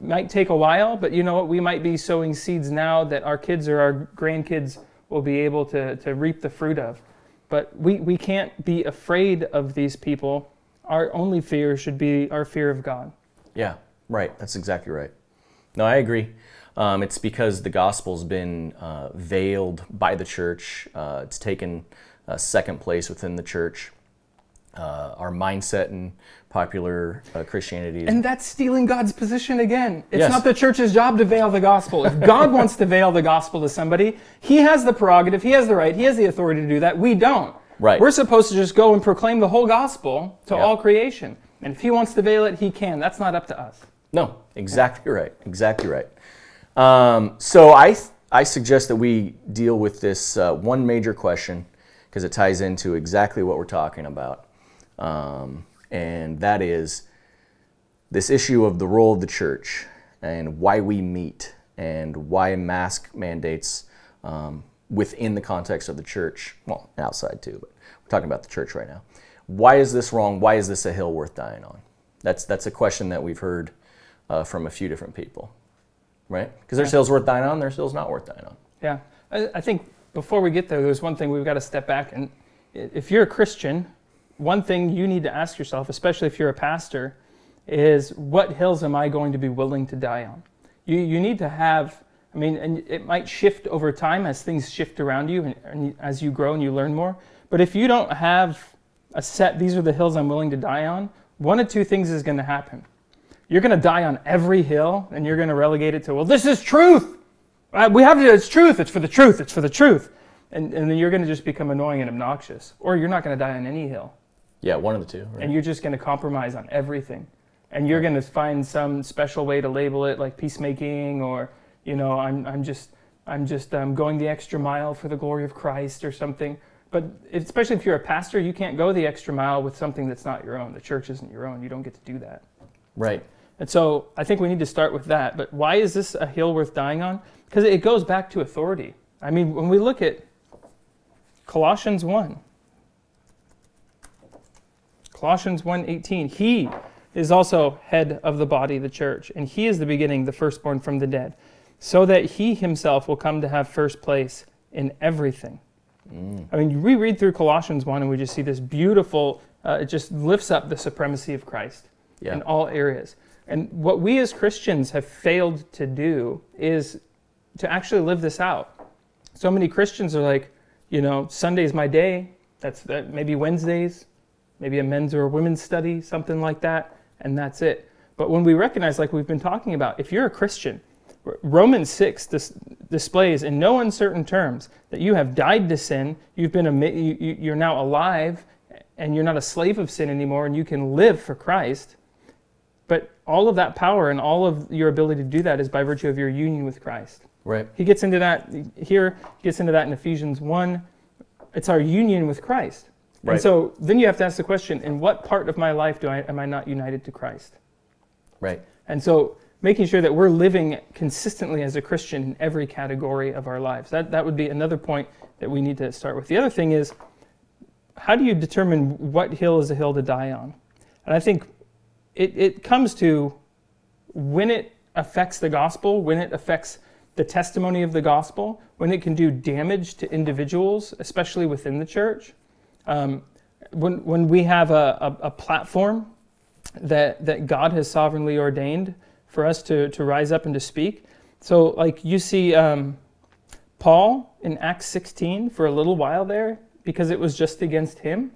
might take a while, but you know what? We might be sowing seeds now that our kids or our grandkids will be able to, to reap the fruit of. But we, we can't be afraid of these people. Our only fear should be our fear of God. Yeah, right. That's exactly right. No, I agree. Um, it's because the gospel's been uh, veiled by the church. Uh, it's taken second place within the church. Uh, our mindset and popular uh, Christianity. And that's stealing God's position again. It's yes. not the church's job to veil the gospel. If God wants to veil the gospel to somebody, He has the prerogative, He has the right, He has the authority to do that. We don't. Right. We're supposed to just go and proclaim the whole gospel to yep. all creation. And if He wants to veil it, He can. That's not up to us. No, exactly right. Exactly right. Um, so I, I suggest that we deal with this uh, one major question because it ties into exactly what we're talking about. Um, and that is this issue of the role of the church and why we meet and why mask mandates um, within the context of the church, well, outside too, but we're talking about the church right now. Why is this wrong? Why is this a hill worth dying on? That's, that's a question that we've heard uh, from a few different people, right? Because there's yeah. hills worth dying on, there's hills not worth dying on. Yeah. I, I think before we get there, there's one thing we've got to step back and if you're a Christian, one thing you need to ask yourself, especially if you're a pastor, is what hills am I going to be willing to die on? You, you need to have, I mean, and it might shift over time as things shift around you and, and as you grow and you learn more. But if you don't have a set, these are the hills I'm willing to die on, one of two things is going to happen. You're going to die on every hill and you're going to relegate it to, well, this is truth. Uh, we have to, it's truth. It's for the truth. It's for the truth. And, and then you're going to just become annoying and obnoxious. Or you're not going to die on any hill. Yeah, one of the two. Right. And you're just going to compromise on everything. And you're going to find some special way to label it like peacemaking or, you know, I'm, I'm just, I'm just um, going the extra mile for the glory of Christ or something. But especially if you're a pastor, you can't go the extra mile with something that's not your own. The church isn't your own. You don't get to do that. Right. And so I think we need to start with that. But why is this a hill worth dying on? Because it goes back to authority. I mean, when we look at Colossians 1, Colossians 1:18, he is also head of the body, the church, and he is the beginning, the firstborn from the dead, so that he himself will come to have first place in everything. Mm. I mean, we read through Colossians 1 and we just see this beautiful, uh, it just lifts up the supremacy of Christ yeah. in all areas. And what we as Christians have failed to do is to actually live this out. So many Christians are like, you know, Sunday's my day. That's that, maybe Wednesdays, maybe a men's or a women's study, something like that, and that's it. But when we recognize, like we've been talking about, if you're a Christian, Romans 6 dis- displays in no uncertain terms that you have died to sin, you've been a, you, you're now alive, and you're not a slave of sin anymore, and you can live for Christ. But all of that power and all of your ability to do that is by virtue of your union with Christ. Right. He gets into that here, he gets into that in Ephesians 1. It's our union with Christ. Right. And so then you have to ask the question, in what part of my life do I am I not united to Christ? Right. And so making sure that we're living consistently as a Christian in every category of our lives. That, that would be another point that we need to start with. The other thing is, how do you determine what hill is a hill to die on? And I think it, it comes to when it affects the gospel, when it affects the testimony of the gospel, when it can do damage to individuals, especially within the church. Um, when, when we have a, a, a, platform that, that God has sovereignly ordained for us to, to rise up and to speak. So, like you see um, Paul in Acts 16 for a little while there, because it was just against him.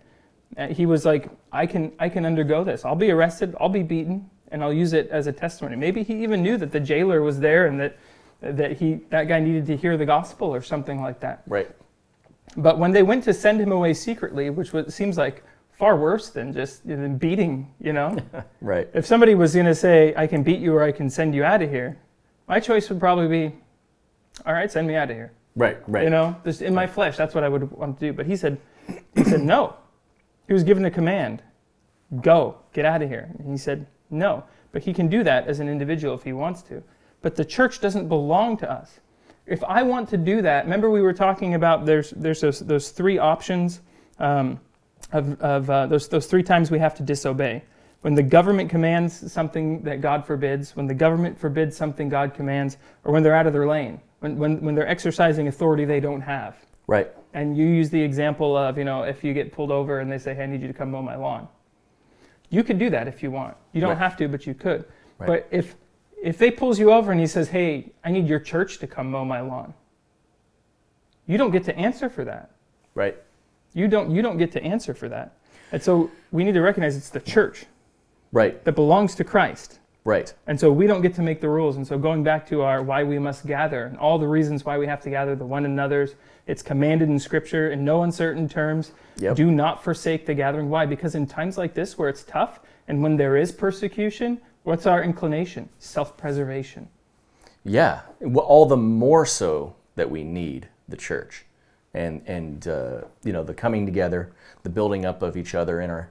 Uh, he was like, I can, I can undergo this. I'll be arrested, I'll be beaten, and I'll use it as a testimony. Maybe he even knew that the jailer was there and that, that, he, that guy needed to hear the gospel or something like that. Right. But when they went to send him away secretly, which was, seems like far worse than just know, beating, you know? right. If somebody was going to say, I can beat you or I can send you out of here, my choice would probably be, all right, send me out of here. Right, right. You know, just in my flesh, that's what I would want to do. But he said, he said no. He was given a command, go, get out of here. And he said no. But he can do that as an individual if he wants to. But the church doesn't belong to us. If I want to do that, remember we were talking about there's there's those, those three options um, of, of uh, those those three times we have to disobey. When the government commands something that God forbids, when the government forbids something God commands, or when they're out of their lane when, when, when they're exercising authority they don't have. Right. And you use the example of, you know, if you get pulled over and they say, hey, I need you to come mow my lawn. You could do that if you want. You don't right. have to, but you could. Right. But if, if they pulls you over and he says, hey, I need your church to come mow my lawn, you don't get to answer for that. Right. You don't, you don't get to answer for that. And so we need to recognize it's the church. Right. That belongs to Christ. Right. And so we don't get to make the rules. And so going back to our why we must gather and all the reasons why we have to gather the one another's, it's commanded in Scripture in no uncertain terms. Yep. Do not forsake the gathering. Why? Because in times like this where it's tough and when there is persecution, what's our inclination? Self preservation. Yeah. All the more so that we need the church and, and uh, you know, the coming together, the building up of each other in our,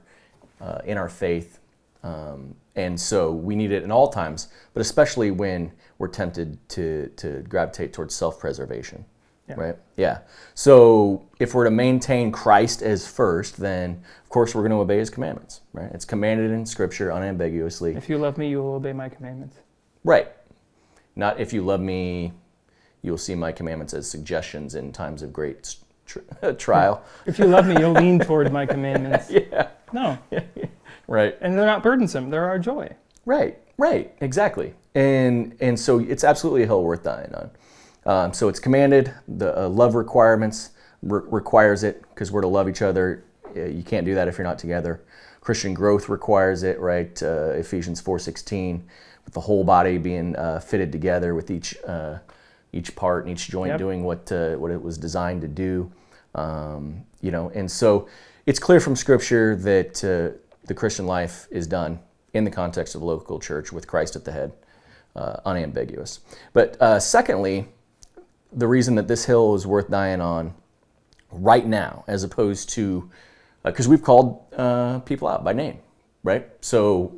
uh, in our faith. Um, and so we need it in all times, but especially when we're tempted to, to gravitate towards self preservation. Yeah. Right? Yeah. So if we're to maintain Christ as first, then of course we're going to obey his commandments. Right? It's commanded in Scripture unambiguously. If you love me, you will obey my commandments. Right. Not if you love me, you will see my commandments as suggestions in times of great trial. if you love me, you'll lean toward my commandments. yeah. No. Right. And they're not burdensome, they're our joy. Right, right, exactly. And, and so it's absolutely a hill worth dying on. Um, so it's commanded, the uh, love requirements re- requires it because we're to love each other. You can't do that if you're not together. Christian growth requires it, right? Uh, Ephesians 4.16, with the whole body being uh, fitted together with each, uh, each part and each joint yep. doing what, uh, what it was designed to do. Um, you know, and so it's clear from Scripture that uh, the Christian life is done in the context of local church with Christ at the head, uh, unambiguous. But uh, secondly, the reason that this hill is worth dying on right now, as opposed to, because uh, we've called uh, people out by name, right? So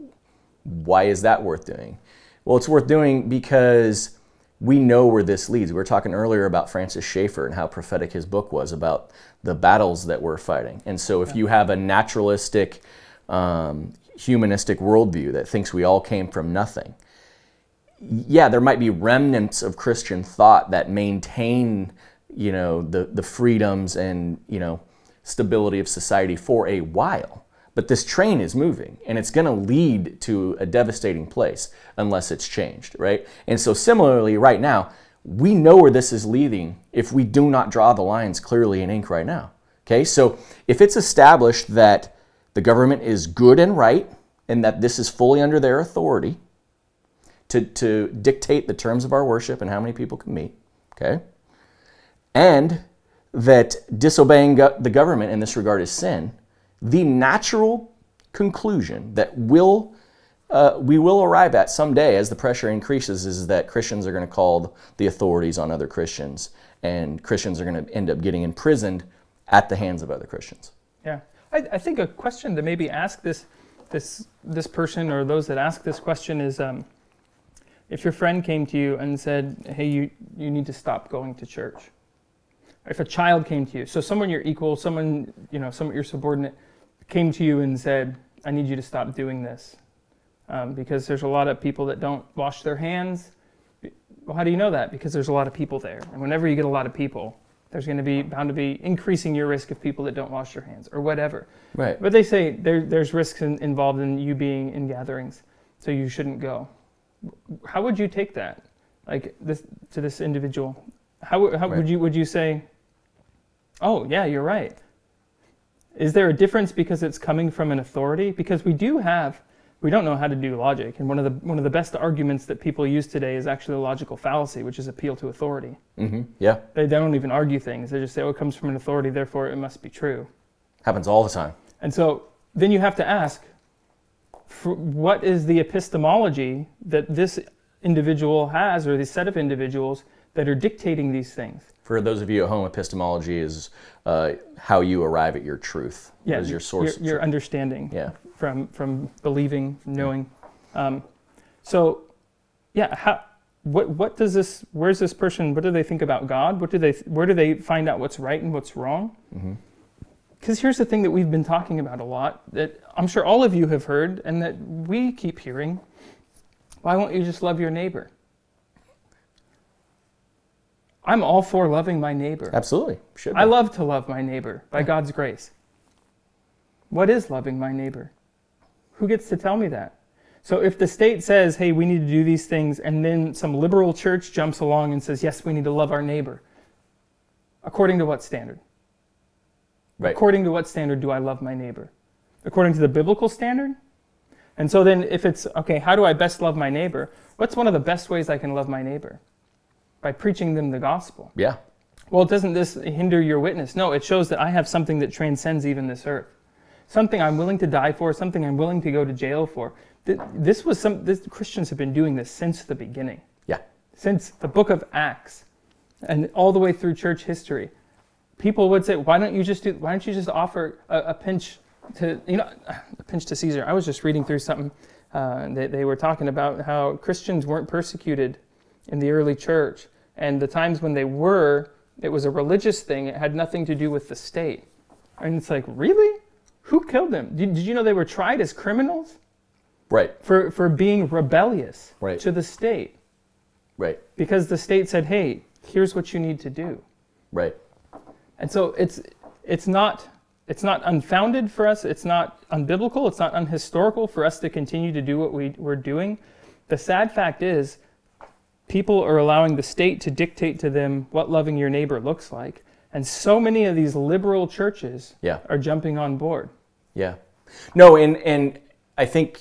why is that worth doing? Well, it's worth doing because we know where this leads. We were talking earlier about Francis Schaeffer and how prophetic his book was about the battles that we're fighting. And so if you have a naturalistic, um, humanistic worldview that thinks we all came from nothing. Yeah, there might be remnants of Christian thought that maintain, you know, the, the freedoms and, you know, stability of society for a while. But this train is moving and it's going to lead to a devastating place unless it's changed, right? And so, similarly, right now, we know where this is leading if we do not draw the lines clearly in ink right now. Okay, so if it's established that the government is good and right, and that this is fully under their authority to, to dictate the terms of our worship and how many people can meet. Okay? And that disobeying go- the government in this regard is sin. The natural conclusion that will uh, we will arrive at someday as the pressure increases is that Christians are going to call the authorities on other Christians, and Christians are going to end up getting imprisoned at the hands of other Christians. Yeah. I, I, think a question to maybe ask this this this person or those that ask this question is, um, if your friend came to you and said, hey, you, you need to stop going to church. If a child came to you, so someone you're equal, someone, you know, someone you're subordinate, came to you and said, I need you to stop doing this. Um, because there's a lot of people that don't wash their hands. Well, how do you know that? Because there's a lot of people there. And whenever you get a lot of people, there's going to be bound to be increasing your risk of people that don't wash their hands or whatever. Right. But they say there, there's risks in, involved in you being in gatherings, so you shouldn't go. How would you take that, like this to this individual? How, how Right. would you would you say? Oh yeah, you're right. Is there a difference because it's coming from an authority? Because we do have, we don't know how to do logic, and one of the one of the best arguments that people use today is actually a logical fallacy, which is appeal to authority. Mm-hmm. Yeah. They, don't even argue things. They just say, oh, it comes from an authority, therefore it must be true. Happens all the time. And so then you have to ask, for what is the epistemology that this individual has, or this set of individuals that are dictating these things? For those of you at home, epistemology is uh, how you arrive at your truth. What is your source? Your, your understanding yeah. from from believing, from knowing. Um, so, yeah, how, what what does this? Where's this person? What do they think about God? What do they? Where do they find out what's right and what's wrong? Mm-hmm. Because here's the thing that we've been talking about a lot that I'm sure all of you have heard and that we keep hearing. Why won't you just love your neighbor? I'm all for loving my neighbor. Absolutely. Should I love to love my neighbor by God's grace. What is loving my neighbor? Who gets to tell me that? So if the state says, hey, we need to do these things, and then some liberal church jumps along and says, yes, we need to love our neighbor, according to what standard? Right. According to what standard do I love my neighbor? According to the biblical standard? And so then, if it's, okay, how do I best love my neighbor? What's one of the best ways I can love my neighbor? By preaching them the gospel. Yeah. Well, doesn't this hinder your witness? No, it shows that I have something that transcends even this earth. Something I'm willing to die for, something I'm willing to go to jail for. This was some, this, Christians have been doing this since the beginning, Yeah. since the book of Acts and all the way through church history. People would say, why don't you just do, why don't you just offer a, a pinch to, you know, a pinch to Caesar? I was just reading through something. Uh, they, they were talking about how Christians weren't persecuted in the early church. And the times when they were, it was a religious thing. It had nothing to do with the state. And it's like, really? Who killed them? Did, did you know they were tried as criminals Right. for, for being rebellious Right. to the state? Right. Because the state said, hey, here's what you need to do. Right. And so it's, it's, not, it's not unfounded for us, it's not unbiblical, it's not unhistorical for us to continue to do what we, we're doing. The sad fact is, people are allowing the state to dictate to them what loving your neighbor looks like. And so many of these liberal churches Yeah. are jumping on board. Yeah. No, and and I think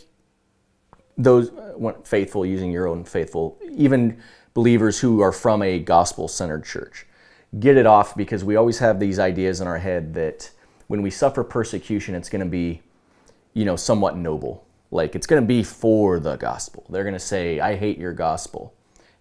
those uh, faithful, using your own faithful, even believers who are from a gospel-centered church, get it off because we always have these ideas in our head that when we suffer persecution, it's going to be, you know, somewhat noble. Like it's going to be for the gospel. They're going to say, "I hate your gospel,"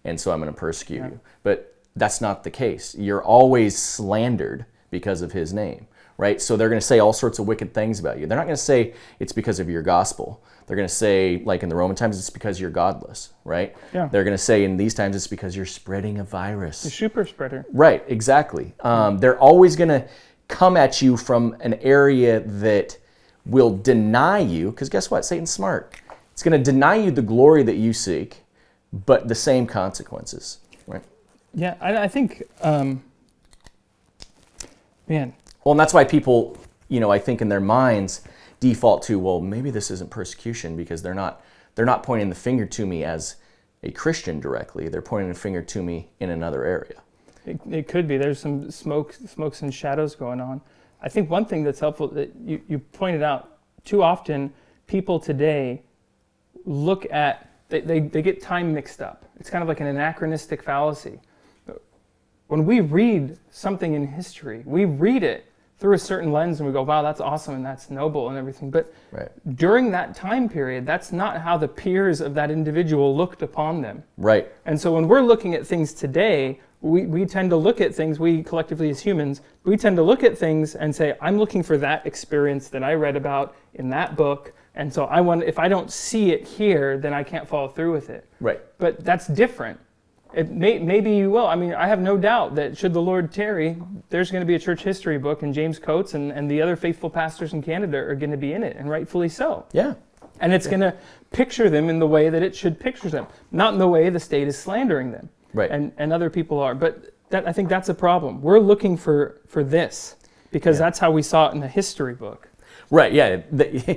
and so I'm going to persecute you. But that's not the case. You're always slandered because of His name right? So they're going to say all sorts of wicked things about you. They're not going to say it's because of your gospel. They're going to say, like in the Roman times, it's because you're godless, right? Yeah. They're going to say in these times it's because you're spreading a virus. The super spreader. Right, exactly. Um, they're always going to come at you from an area that will deny you, because guess what? Satan's smart. It's going to deny you the glory that you seek, but the same consequences, right? Yeah, I, I think, um, man, Well, and that's why people, you know, I think in their minds default to, well, maybe this isn't persecution because they're not they're not pointing the finger to me as a Christian directly. They're pointing the finger to me in another area. It, it could be. There's some smoke, smokes and shadows going on. I think one thing that's helpful that you, you pointed out too often, people today look at they, they, they get time mixed up. It's kind of like an anachronistic fallacy. When we read something in history, we read it through a certain lens and we go, wow, that's awesome and that's noble and everything. But Right. during that time period, that's not how the peers of that individual looked upon them. Right. And so when we're looking at things today, we, we tend to look at things, we collectively as humans, we tend to look at things and say, I'm looking for that experience that I read about in that book And so I want if I don't see it here, then I can't follow through with it. Right. But that's different. It may, maybe you will. I mean, I have no doubt that should the Lord tarry, there's going to be a church history book, and James Coates and, and the other faithful pastors in Canada are going to be in it, and rightfully so. Yeah. And it's going to picture them in the way that it should picture them, not in the way the state is slandering them. Right. And, and other people are. But that, I think that's a problem. We're looking for, for this because Yeah. that's how we saw it in the history book. Right. Yeah.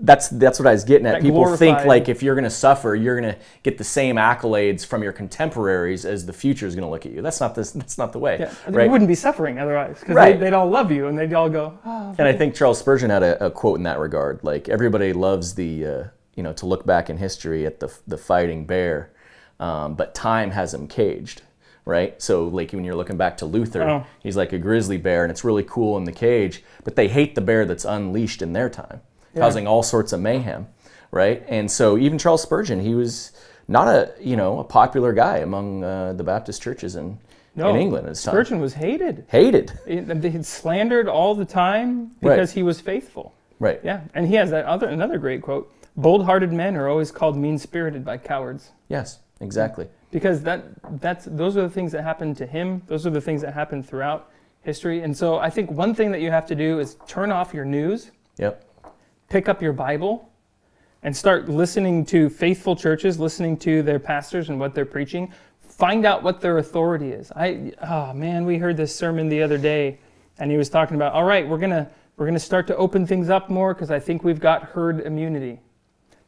That's that's what I was getting at. That People think like if you're going to suffer, you're going to get the same accolades from your contemporaries as the future is going to look at you. That's not this. That's not the way. Yeah. Right. You wouldn't be suffering otherwise because Right. they, they'd all love you and they'd all go, oh, And I think Charles Spurgeon had a, a quote in that regard. Like everybody loves the, uh, you know, to look back in history at the the fighting bear, um, but time has him caged, right? So like when you're looking back to Luther, Oh. he's like a grizzly bear, and it's really cool in the cage, but they hate the bear that's unleashed in their time, causing all sorts of mayhem, right? And so even Charles Spurgeon, he was not a you know a popular guy among uh, the Baptist churches in no. in England at his time. Spurgeon was hated. Hated, They had slandered all the time Right. because he was faithful. right? Yeah, and he has that other another great quote: "Bold-hearted men are always called mean-spirited by cowards." Yes, exactly. Because that that's those are the things that happened to him. Those are the things that happened throughout history. And so I think one thing that you have to do is turn off your news, Yep. pick up your Bible, and start listening to faithful churches, listening to their pastors and what they're preaching. Find out what their authority is. I oh man, we heard this sermon the other day, and he was talking about, all right, we're gonna we're gonna start to open things up more because I think we've got herd immunity.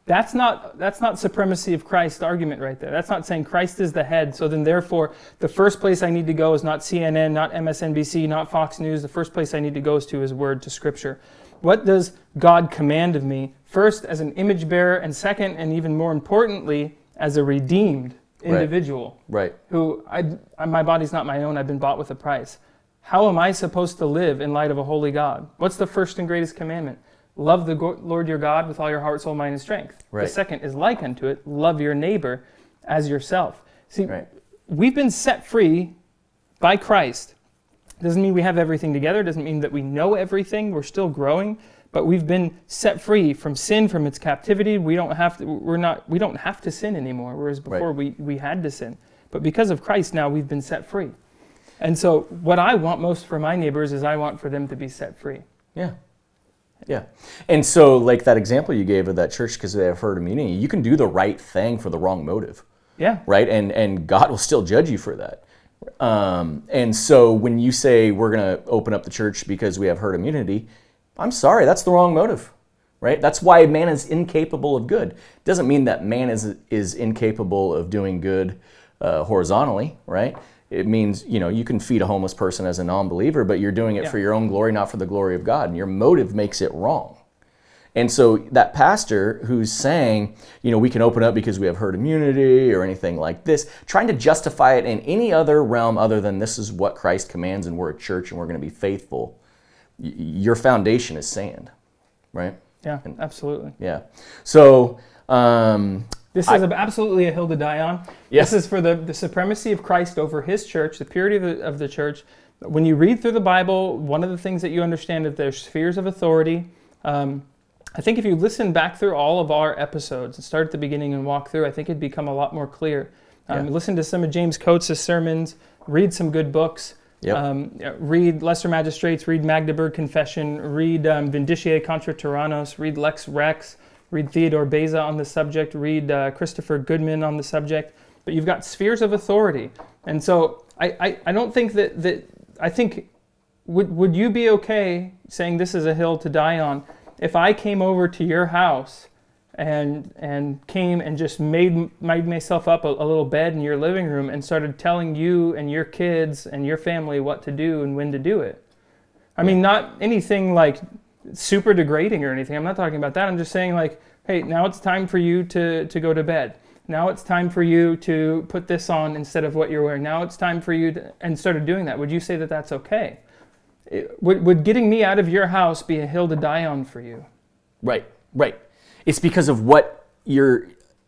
That's not that's not supremacy of Christ argument right there. That's not saying Christ is the head. So then therefore the first place I need to go is not CNN, not MSNBC, not Fox News. The first place I need to go is to his word, to scripture. What does God command of me? First as an image bearer and second and even more importantly as a redeemed Right. individual Right. who I, I, my body's not my own, I've been bought with a price. How am I supposed to live in light of a holy God? What's the first and greatest commandment? Love the Lord your God with all your heart, soul, mind, and strength. Right. The second is like unto it, love your neighbor as yourself. See, Right. we've been set free by Christ. Doesn't mean we have everything together, doesn't mean that we know everything, we're still growing, but we've been set free from sin, from its captivity. We don't have to we're not we don't have to sin anymore, whereas before we, we had to sin. But because of Christ now we've been set free. And so what I want most for my neighbors is I want for them to be set free. Yeah. Yeah. And so, like that example you gave of that church because they have herd immunity, you can do the right thing for the wrong motive, Yeah. right? And and God will still judge you for that. Um, and so, when you say we're going to open up the church because we have herd immunity, I'm sorry, that's the wrong motive, right? That's why man is incapable of good. Doesn't mean that man is is incapable of doing good uh, horizontally, right? It means you know you can feed a homeless person as a non-believer, but you're doing it Yeah. for your own glory, not for the glory of God, and your motive makes it wrong. And so that pastor who's saying, you know, we can open up because we have herd immunity or anything like this, trying to justify it in any other realm other than this is what Christ commands and we're a church and we're going to be faithful, y- your foundation is sand, right? Yeah, absolutely. Yeah. So, um, This is absolutely a hill to die on. Yes. This is for the, the supremacy of Christ over his church, the purity of the, of the church. When you read through the Bible, one of the things that you understand is there's spheres of authority. Um, I think if you listen back through all of our episodes and start at the beginning and walk through, I think it'd become a lot more clear. Um, Yeah. Listen to some of James Coates' sermons, read some good books. Yep. Um, read Lesser Magistrates, read Magdeburg Confession, read um, Vindiciae contra Tyrannos, read Lex Rex, read Theodore Beza on the subject, read uh, Christopher Goodman on the subject. But you've got spheres of authority. And so I, I, I don't think that, that I think, would, would you be okay saying this is a hill to die on if I came over to your house and and came and just made made myself up a, a little bed in your living room and started telling you and your kids and your family what to do and when to do it. I mean, not anything like super degrading or anything. I'm not talking about that. I'm just saying like, hey, now it's time for you to to go to bed. Now it's time for you to put this on instead of what you're wearing. Now it's time for you to and started doing that. Would you say that that's okay? It- would would getting me out of your house be a hill to die on for you? right, right. It's because of what you're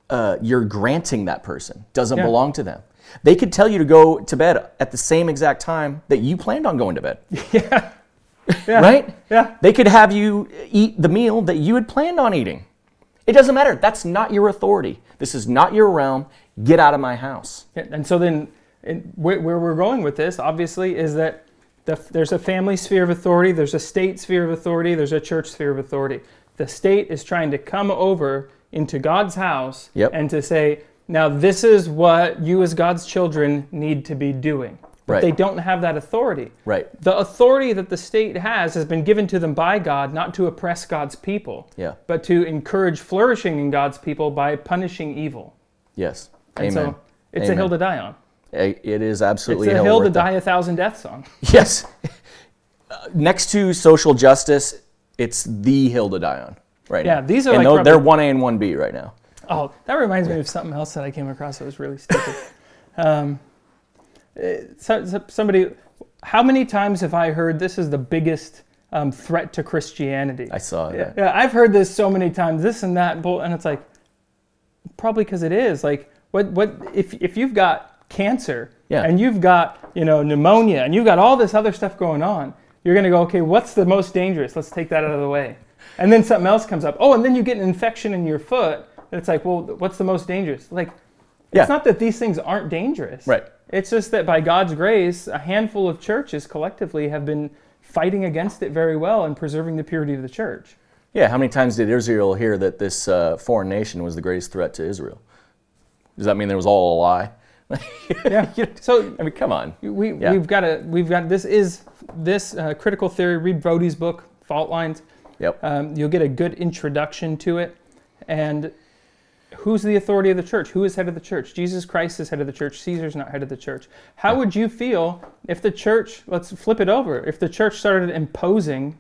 uh, you're granting that person doesn't Yeah. belong to them. They could tell you to go to bed at the same exact time that you planned on going to bed, Yeah. Right? Yeah. They could have you eat the meal that you had planned on eating. It doesn't matter. That's not your authority. This is not your realm. Get out of my house. And so then, where, where we're going with this, obviously, is that there's a family sphere of authority, there's a state sphere of authority, there's a church sphere of authority. The state is trying to come over into God's house Yep. and to say, now this is what you as God's children need to be doing. But Right. they don't have that authority. Right. The authority that the state has has been given to them by God not to oppress God's people, Yeah. but to encourage flourishing in God's people by punishing evil. Yes. And Amen. so it's a hill to die on. It is absolutely It's a hell hill to die a thousand deaths on. Yes. Uh, next to social justice, it's the hill to die on right Yeah, now. these are and like they're one A and one B right now. Oh, that reminds me of something else that I came across that was really stupid. um, so, so- somebody, how many times have I heard this is the biggest um, threat to Christianity? I saw yeah, that. yeah, I've heard this so many times, this and that, and it's like, probably because it is. Like, what, what, if, if you've got cancer Yeah. and you've got, you know, pneumonia and you've got all this other stuff going on, you're going to go, okay, what's the most dangerous? Let's take that out of the way. And then something else comes up. Oh, and then you get an infection in your foot. And it's like, well, what's the most dangerous? Like, Yeah. it's not that these things aren't dangerous. Right. It's just that by God's grace, a handful of churches collectively have been fighting against it very well and preserving the purity of the church. Yeah, how many times did Israel hear that this uh, foreign nation was the greatest threat to Israel? Does that mean there was all a lie? Yeah. so I mean, come on. we, Yeah. we've got to, we've got, this is, this uh, critical theory, read Voddie's book, Fault Lines. Yep. Um, you'll get a good introduction to it. And who's the authority of the church? Who is head of the church? Jesus Christ is head of the church. Caesar's not head of the church. How would you feel if the church, let's flip it over, if the church started imposing,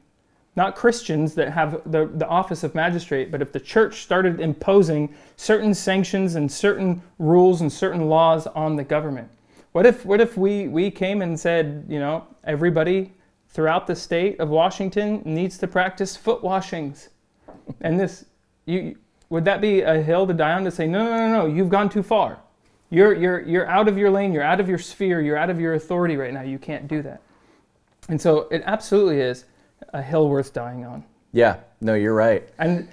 not Christians that have the, the office of magistrate, but if the church started imposing certain sanctions and certain rules and certain laws on the government? What if, what if we, we came and said, you know, everybody throughout the state of Washington needs to practice foot washings? And this, you, would that be a hill to die on to say, no, no, no, no, you've gone too far. You're, you're, you're out of your lane, you're out of your sphere, you're out of your authority right now. You can't do that. And so it absolutely is a hill worth dying on. Yeah, no, you're right. And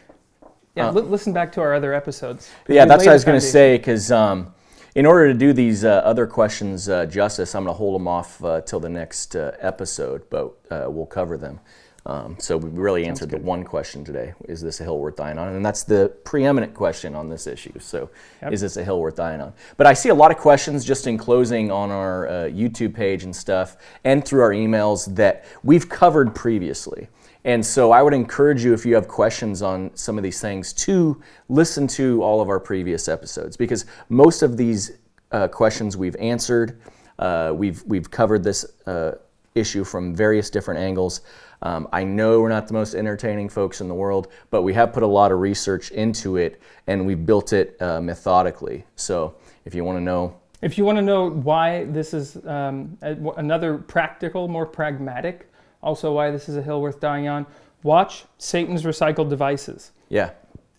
yeah, Uh, li- listen back to our other episodes. Yeah, that's what I was going to say because um, in order to do these uh, other questions uh, justice, I'm going to hold them off uh, till the next uh, episode, but uh, we'll cover them. Um, so we really answered the one question today: Is this a hill worth dying on? And that's the preeminent question on this issue. So, Yep. is this a hill worth dying on? But I see a lot of questions just in closing on our uh, YouTube page and stuff, and through our emails that we've covered previously. And so I would encourage you, if you have questions on some of these things, to listen to all of our previous episodes because most of these uh, questions we've answered. Uh, we've, we've covered this uh, issue from various different angles. Um, I know we're not the most entertaining folks in the world, but we have put a lot of research into it and we've built it uh, methodically. So if you want to know, If you want to know why this is um, another practical, more pragmatic, also why this is a hill worth dying on, watch Satan's Recycled Devices. yeah,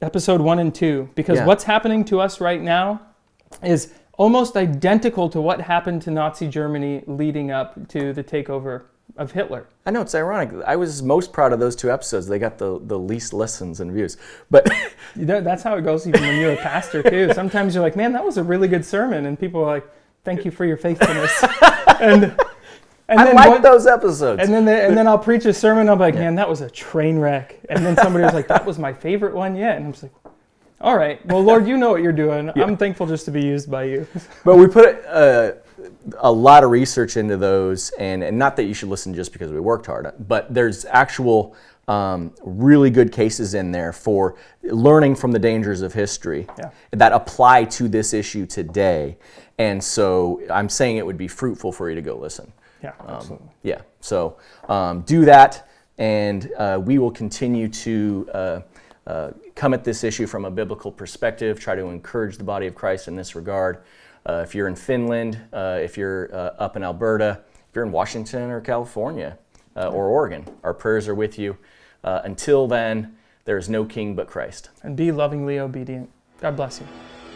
episode one and two because Yeah. what's happening to us right now is almost identical to what happened to Nazi Germany leading up to the takeover of Hitler. I know it's ironic. I was most proud of those two episodes. They got the, the least listens and views. But You know, That's how it goes even when you're a pastor too. Sometimes you're like, man, that was a really good sermon, and people are like, thank you for your faithfulness. and and I then like one- those episodes. and then they, and then I'll preach a sermon. I'm like, man, that was a train wreck. And then somebody was like, that was my favorite one yet. And I'm just like, all right, well, Lord, you know what you're doing. I'm thankful just to be used by you. But we put uh, a lot of research into those, and, and not that you should listen just because we worked hard, but there's actual um, really good cases in there for learning from the dangers of history Yeah. that apply to this issue today. And so I'm saying it would be fruitful for you to go listen. Yeah, absolutely. Yeah, so um, do that, and uh, we will continue to uh, uh, come at this issue from a biblical perspective, try to encourage the body of Christ in this regard. Uh, if you're in Finland, uh, if you're uh, up in Alberta, if you're in Washington or California uh, or Oregon, our prayers are with you. Uh, until then, there is no king but Christ. and be lovingly obedient. God bless you.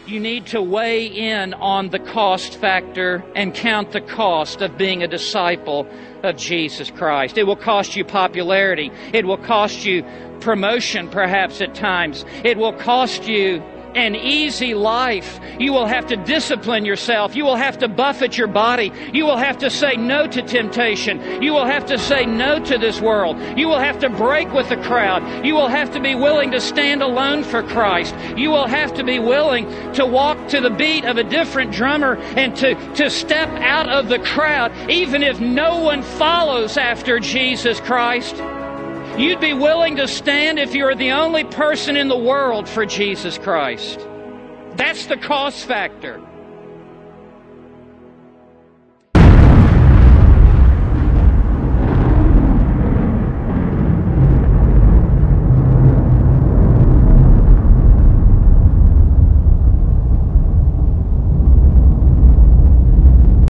you need to weigh in on the cost factor and count the cost of being a disciple of Jesus Christ. It will cost you popularity. It will cost you promotion, perhaps at times. It will cost you an easy life. You will have to discipline yourself. You will have to buffet your body. You will have to say no to temptation. You will have to say no to this world. You will have to break with the crowd. You will have to be willing to stand alone for Christ. You will have to be willing to walk to the beat of a different drummer and to, to step out of the crowd, even if no one follows after Jesus Christ. You'd be willing to stand if you were the only person in the world for Jesus Christ. That's the cost factor.